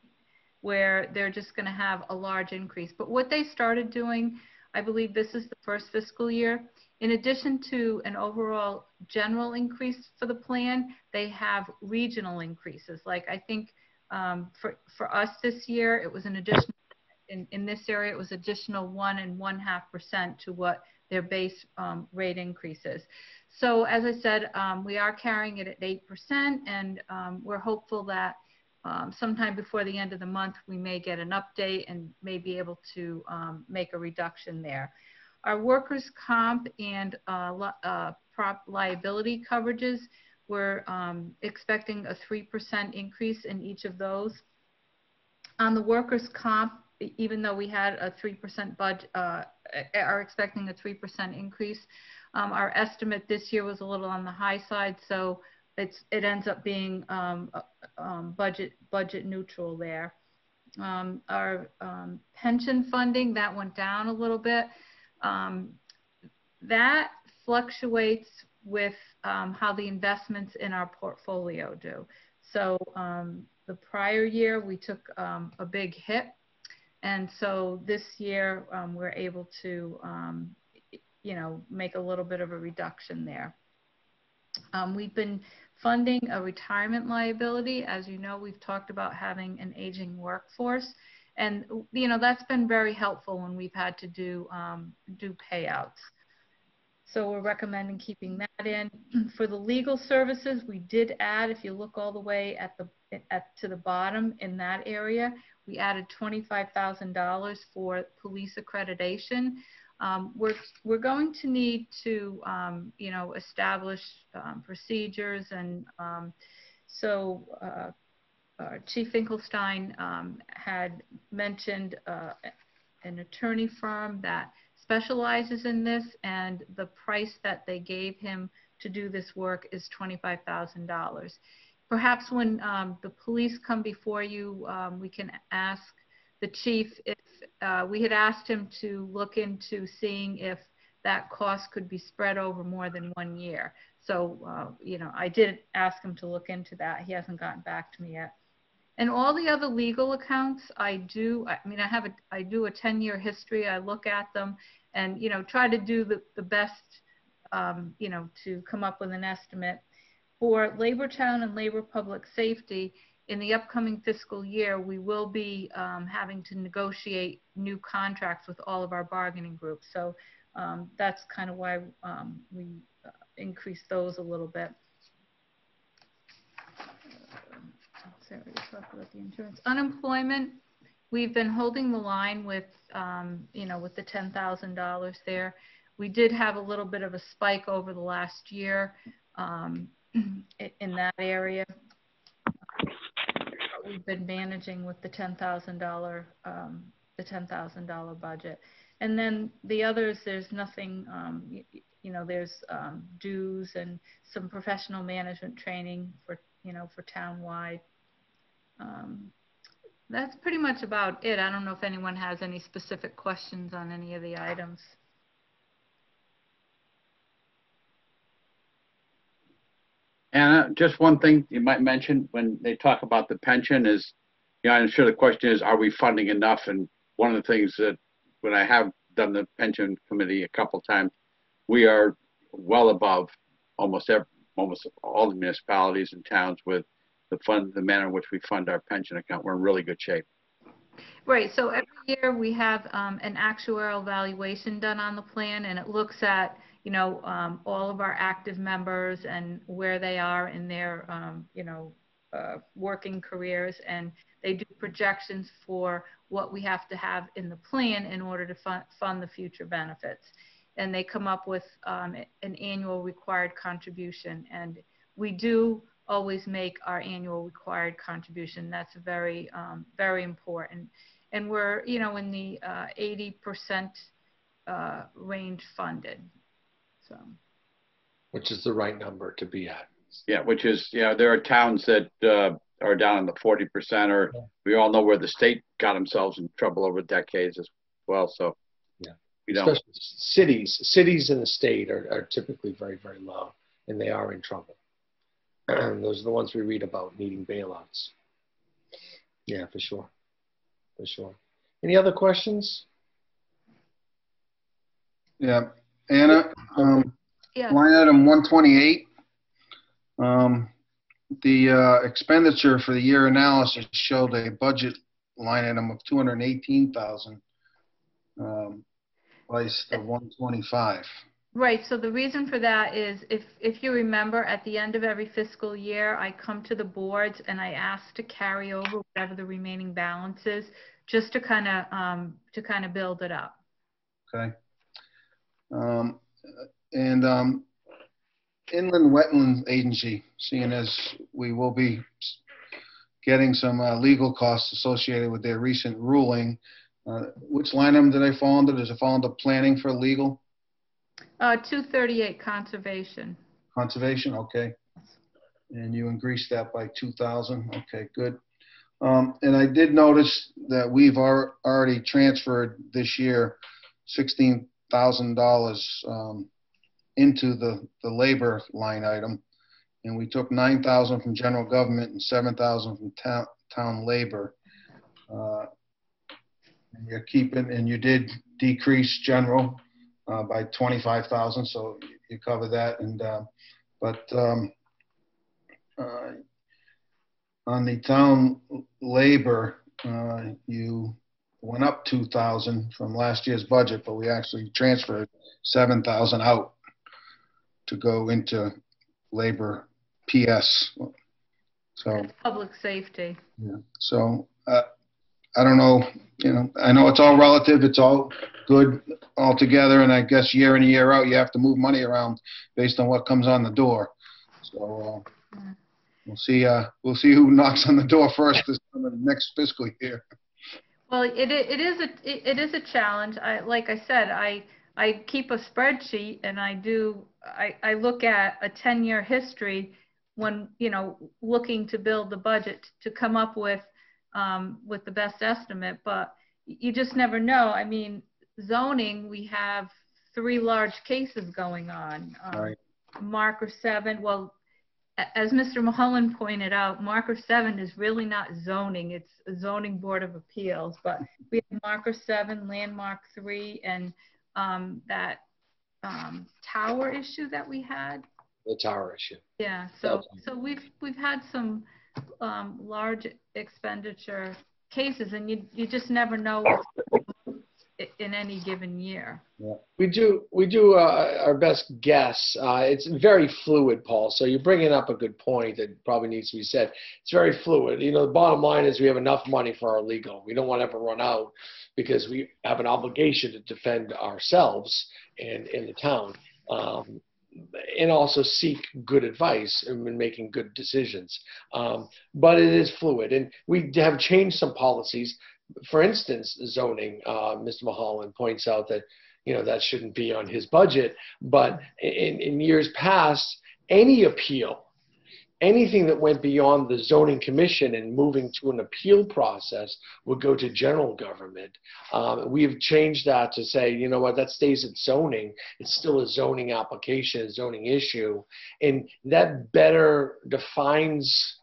where they're just going to have a large increase. But what they started doing, I believe this is the first fiscal year, in addition to an overall general increase for the plan, they have regional increases. Like I think um, for, for us this year, it was an additional, in, in this area, it was additional one and one half percent to what their base um, rate increases. So as I said, um, we are carrying it at 8% and um, we're hopeful that um, sometime before the end of the month, we may get an update and may be able to um, make a reduction there. Our workers' comp and uh, li uh, prop liability coverages, we're um, expecting a 3% increase in each of those. On the workers' comp, even though we had a 3% budget, uh, are expecting a 3% increase, um, our estimate this year was a little on the high side, so it's, it ends up being um, um, budget, budget neutral there. Um, our um, pension funding, that went down a little bit. Um, that fluctuates with um, how the investments in our portfolio do. So the prior year, we took a big hit. And so this year, we're able to, you know, make a little bit of a reduction there. Um, we've been funding a retirement liability. As you know, we've talked about having an aging workforce. And, you know, that's been very helpful when we've had to do, um, do payouts. So we're recommending keeping that in. For the legal services, we did add, if you look all the way at the, at, to the bottom in that area, we added $25,000 for police accreditation. Um, we're, we're going to need to, um, you know, establish um, procedures. And um, so uh, uh, Chief Finkelstein um, had mentioned uh, an attorney firm that specializes in this. And the price that they gave him to do this work is $25,000. Perhaps when um, the police come before you, we can ask the chief if uh, we had asked him to look into seeing if that cost could be spread over more than one year. So, uh, you know, I did ask him to look into that. He hasn't gotten back to me yet. And all the other legal accounts, I do, I mean, I have a, I do a 10 year history. I look at them and, you know, try to do the, the best, um, you know, to come up with an estimate. For Labor Town and Labor Public Safety, in the upcoming fiscal year, we will be um, having to negotiate new contracts with all of our bargaining groups. So um, that's kind of why um, we uh, increased those a little bit. Sorry, talk about the insurance. Unemployment, we've been holding the line with, um, you know, with the $10,000 there. We did have a little bit of a spike over the last year um, in that area we've been managing with the $10,000 um, the $10,000 budget. And then the others, there's nothing, um, you, you, know, there's um, dues and some professional management training for, you know, for townwide. Um, that's pretty much about it. I don't know if anyone has any specific questions on any of the items. Just one thing you might mention when they talk about the pension is, you know, I'm sure the question is, are we funding enough? And one of the things that when I have done the pension committee a couple times, we are well above almost every, almost all the municipalities and towns with the fund, the manner in which we fund our pension account. We're in really good shape. Right. So every year we have um, an actuarial valuation done on the plan, and it looks at you know, um, all of our active members and where they are in their, um, you know, uh, working careers. And they do projections for what we have to have in the plan in order to fund, fund the future benefits. And they come up with um, an annual required contribution. And we do always make our annual required contribution. That's very, um, very important. And we're, you know, in the uh, 80% uh, range funded. So, Which is the right number to be at. Yeah, which is, you know, there are towns that uh, are down in the forty percent, or we all know where the state got themselves in trouble over decades as well. So, Yeah. we don't. Especially cities, cities in the state are, are typically very, very low, and they are in trouble. And those are the ones we read about needing bailouts. Yeah, for sure, for sure. Any other questions? Yeah, Anna, um, yeah. line item one twenty-eight. Um, the, uh, expenditure for the year analysis showed a budget line item of two hundred and eighteen thousand. Um, placed of one twenty-five. Right, so the reason for that is if, if you remember, at the end of every fiscal year, I come to the boards and I ask to carry over whatever the remaining balance is, just to kind of, um, to kind of build it up. Okay. Um, and, um, Inland Wetland Agency, seeing as we will be getting some, uh, legal costs associated with their recent ruling, uh, which line item did I fall under? Does it fall under planning for legal? Uh, 238 conservation. Conservation, okay. And you increased that by two thousand, okay, good. Um, and I did notice that we've already transferred this year sixteen thousand dollars, um, into the, the labor line item. And we took nine thousand from general government and seven thousand from town, town labor. Uh, And you're keeping, and you did decrease general, uh, by twenty-five thousand, so you cover that and, uh, but, um, uh, on the town labor, uh, you went up two thousand from last year's budget, but we actually transferred seven thousand out to go into labor PS. So, public safety. yeah, so, uh, I don't know, you know, I know it's all relative, it's all good altogether, and I guess year in and year out, you have to move money around based on what comes on the door. So, uh, we'll see, uh, we'll see who knocks on the door first this, next fiscal year. Well, it, it is a, it it is a challenge. I, like I said, I, I keep a spreadsheet and I do, I, I look at a 10-year history when, you know, looking to build the budget to come up with, um, with the best estimate, but you just never know. I mean, zoning, we have three large cases going on. Um, Right. Marker seven, well, as Mr. Mulholland pointed out, marker seven is really not zoning, it's a zoning board of appeals, but we have marker seven, landmark three, and, um, that, um, tower issue that we had. The tower issue. Yeah, so, so we've, we've had some, um, large expenditure cases, and you, you just never know what's in any given year. We do, we do uh, our best guess. Uh, It's very fluid, Paul, so you're bringing up a good point that probably needs to be said. It's very fluid. You know, the bottom line is we have enough money for our legal. We don't want to ever run out because we have an obligation to defend ourselves and in the town. um, And also seek good advice and when making good decisions. Um, But it is fluid, and we have changed some policies. For instance, zoning, uh, Mr. Mulholland points out that you know that shouldn't be on his budget. But in, in years past any appeal anything that went beyond the zoning commission and moving to an appeal process would go to general government. Um, we've changed that to say you know what that stays at zoning. It's still a zoning application a zoning issue. And that better defines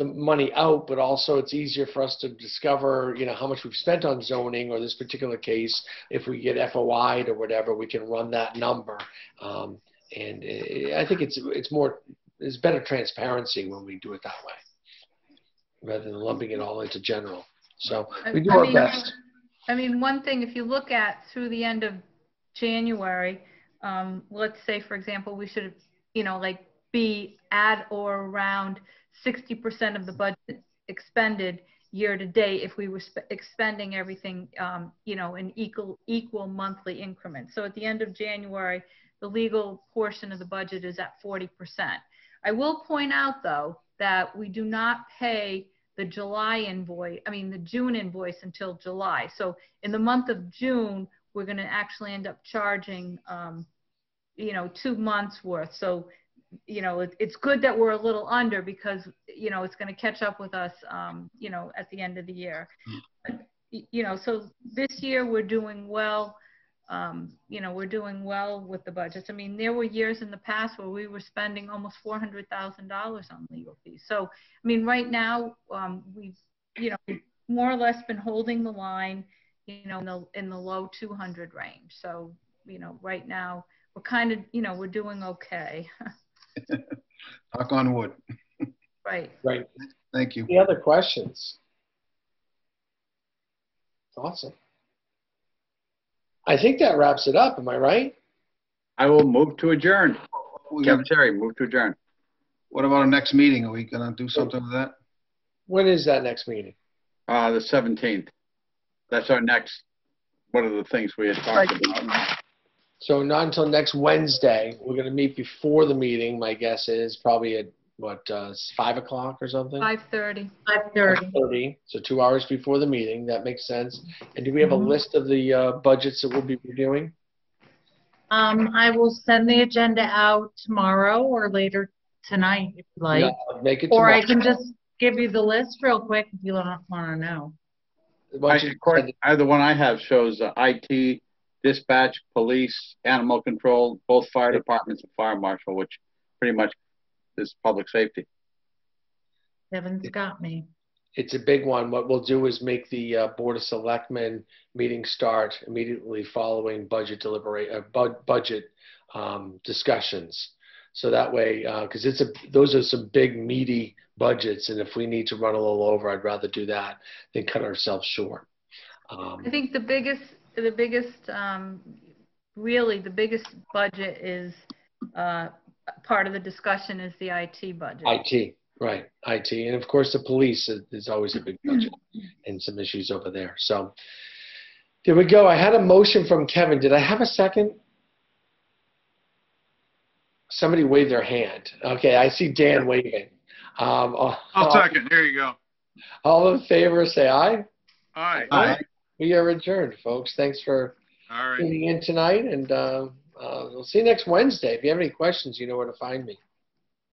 the money out, but also it's easier for us to discover, you know, how much we've spent on zoning or this particular case. If we get FOI'd or whatever, we can run that number. Um, and uh, I think it's it's more there's better transparency when we do it that way, rather than lumping it all into general. So we do I our mean, best. I mean, one thing, if you look at through the end of January, um, let's say, for example, we should, you know, like be at or around 60% of the budget expended year to date if we were sp- expending everything, um, you know, in equal, equal monthly increments. So at the end of January, the legal portion of the budget is at 40%. I will point out, though, that we do not pay the July invoice, I mean, the June invoice until July. So in the month of June, we're going to actually end up charging, um, you know, two months worth. So, you know, it, it's good that we're a little under because, you know, it's going to catch up with us, um, you know, at the end of the year. But, You know, so this year we're doing well. Um, you know, we're doing well with the budgets. I mean, there were years in the past where we were spending almost four hundred thousand dollars on legal fees. So, I mean, right now, um, we've, you know, more or less been holding the line, you know, in the, in the low two hundred range. So, you know, right now, we're kind of, you know, we're doing okay. Knock on wood. Right. Right. Thank you. Any other questions? Awesome. I think that wraps it up. Am I right? I will move to adjourn. We Kevin Terry, move to adjourn. What about our next meeting? Are we gonna do something with that? When is that next meeting? Uh, the seventeenth. That's our next, one of the things we had talked about. So not until next Wednesday. We're gonna meet before the meeting. My guess is probably at what uh, five o'clock or something. Five thirty. Five thirty. Thirty. So two hours before the meeting. That makes sense. And do we have a Mhm. list of the uh, budgets that we'll be reviewing? Um, I will send the agenda out tomorrow or later tonight if you like. Yeah, make it. Or I can just give you the list real quick if you don't wanna know. Why don't you According- send it- I, the one I have shows uh, IT, dispatch, police, animal control, both fire departments and fire marshal, which pretty much is public safety. Kevin's got me. It's a big one. What we'll do is make the uh, Board of Selectmen meeting start immediately following budget deliberate, uh, bu- budget um, discussions. So that way, because it's a, those are some big meaty budgets, and if we need to run a little over, I'd rather do that than cut ourselves short. Um, I think the biggest, the biggest, um, really, the biggest budget is, uh, part of the discussion is the IT budget. IT, right, IT, and of course, the police is, is always a big budget and some issues over there. So there we go. I had a motion from Kevin. Did I have a second? Somebody waved their hand. Okay, I see Dan waving. Um, all- I'll second. There you go. All in favor, say aye. All right. Aye. We are adjourned, folks. Thanks for right. tuning in tonight, and uh, uh, we'll see you next Wednesday. If you have any questions, you know where to find me.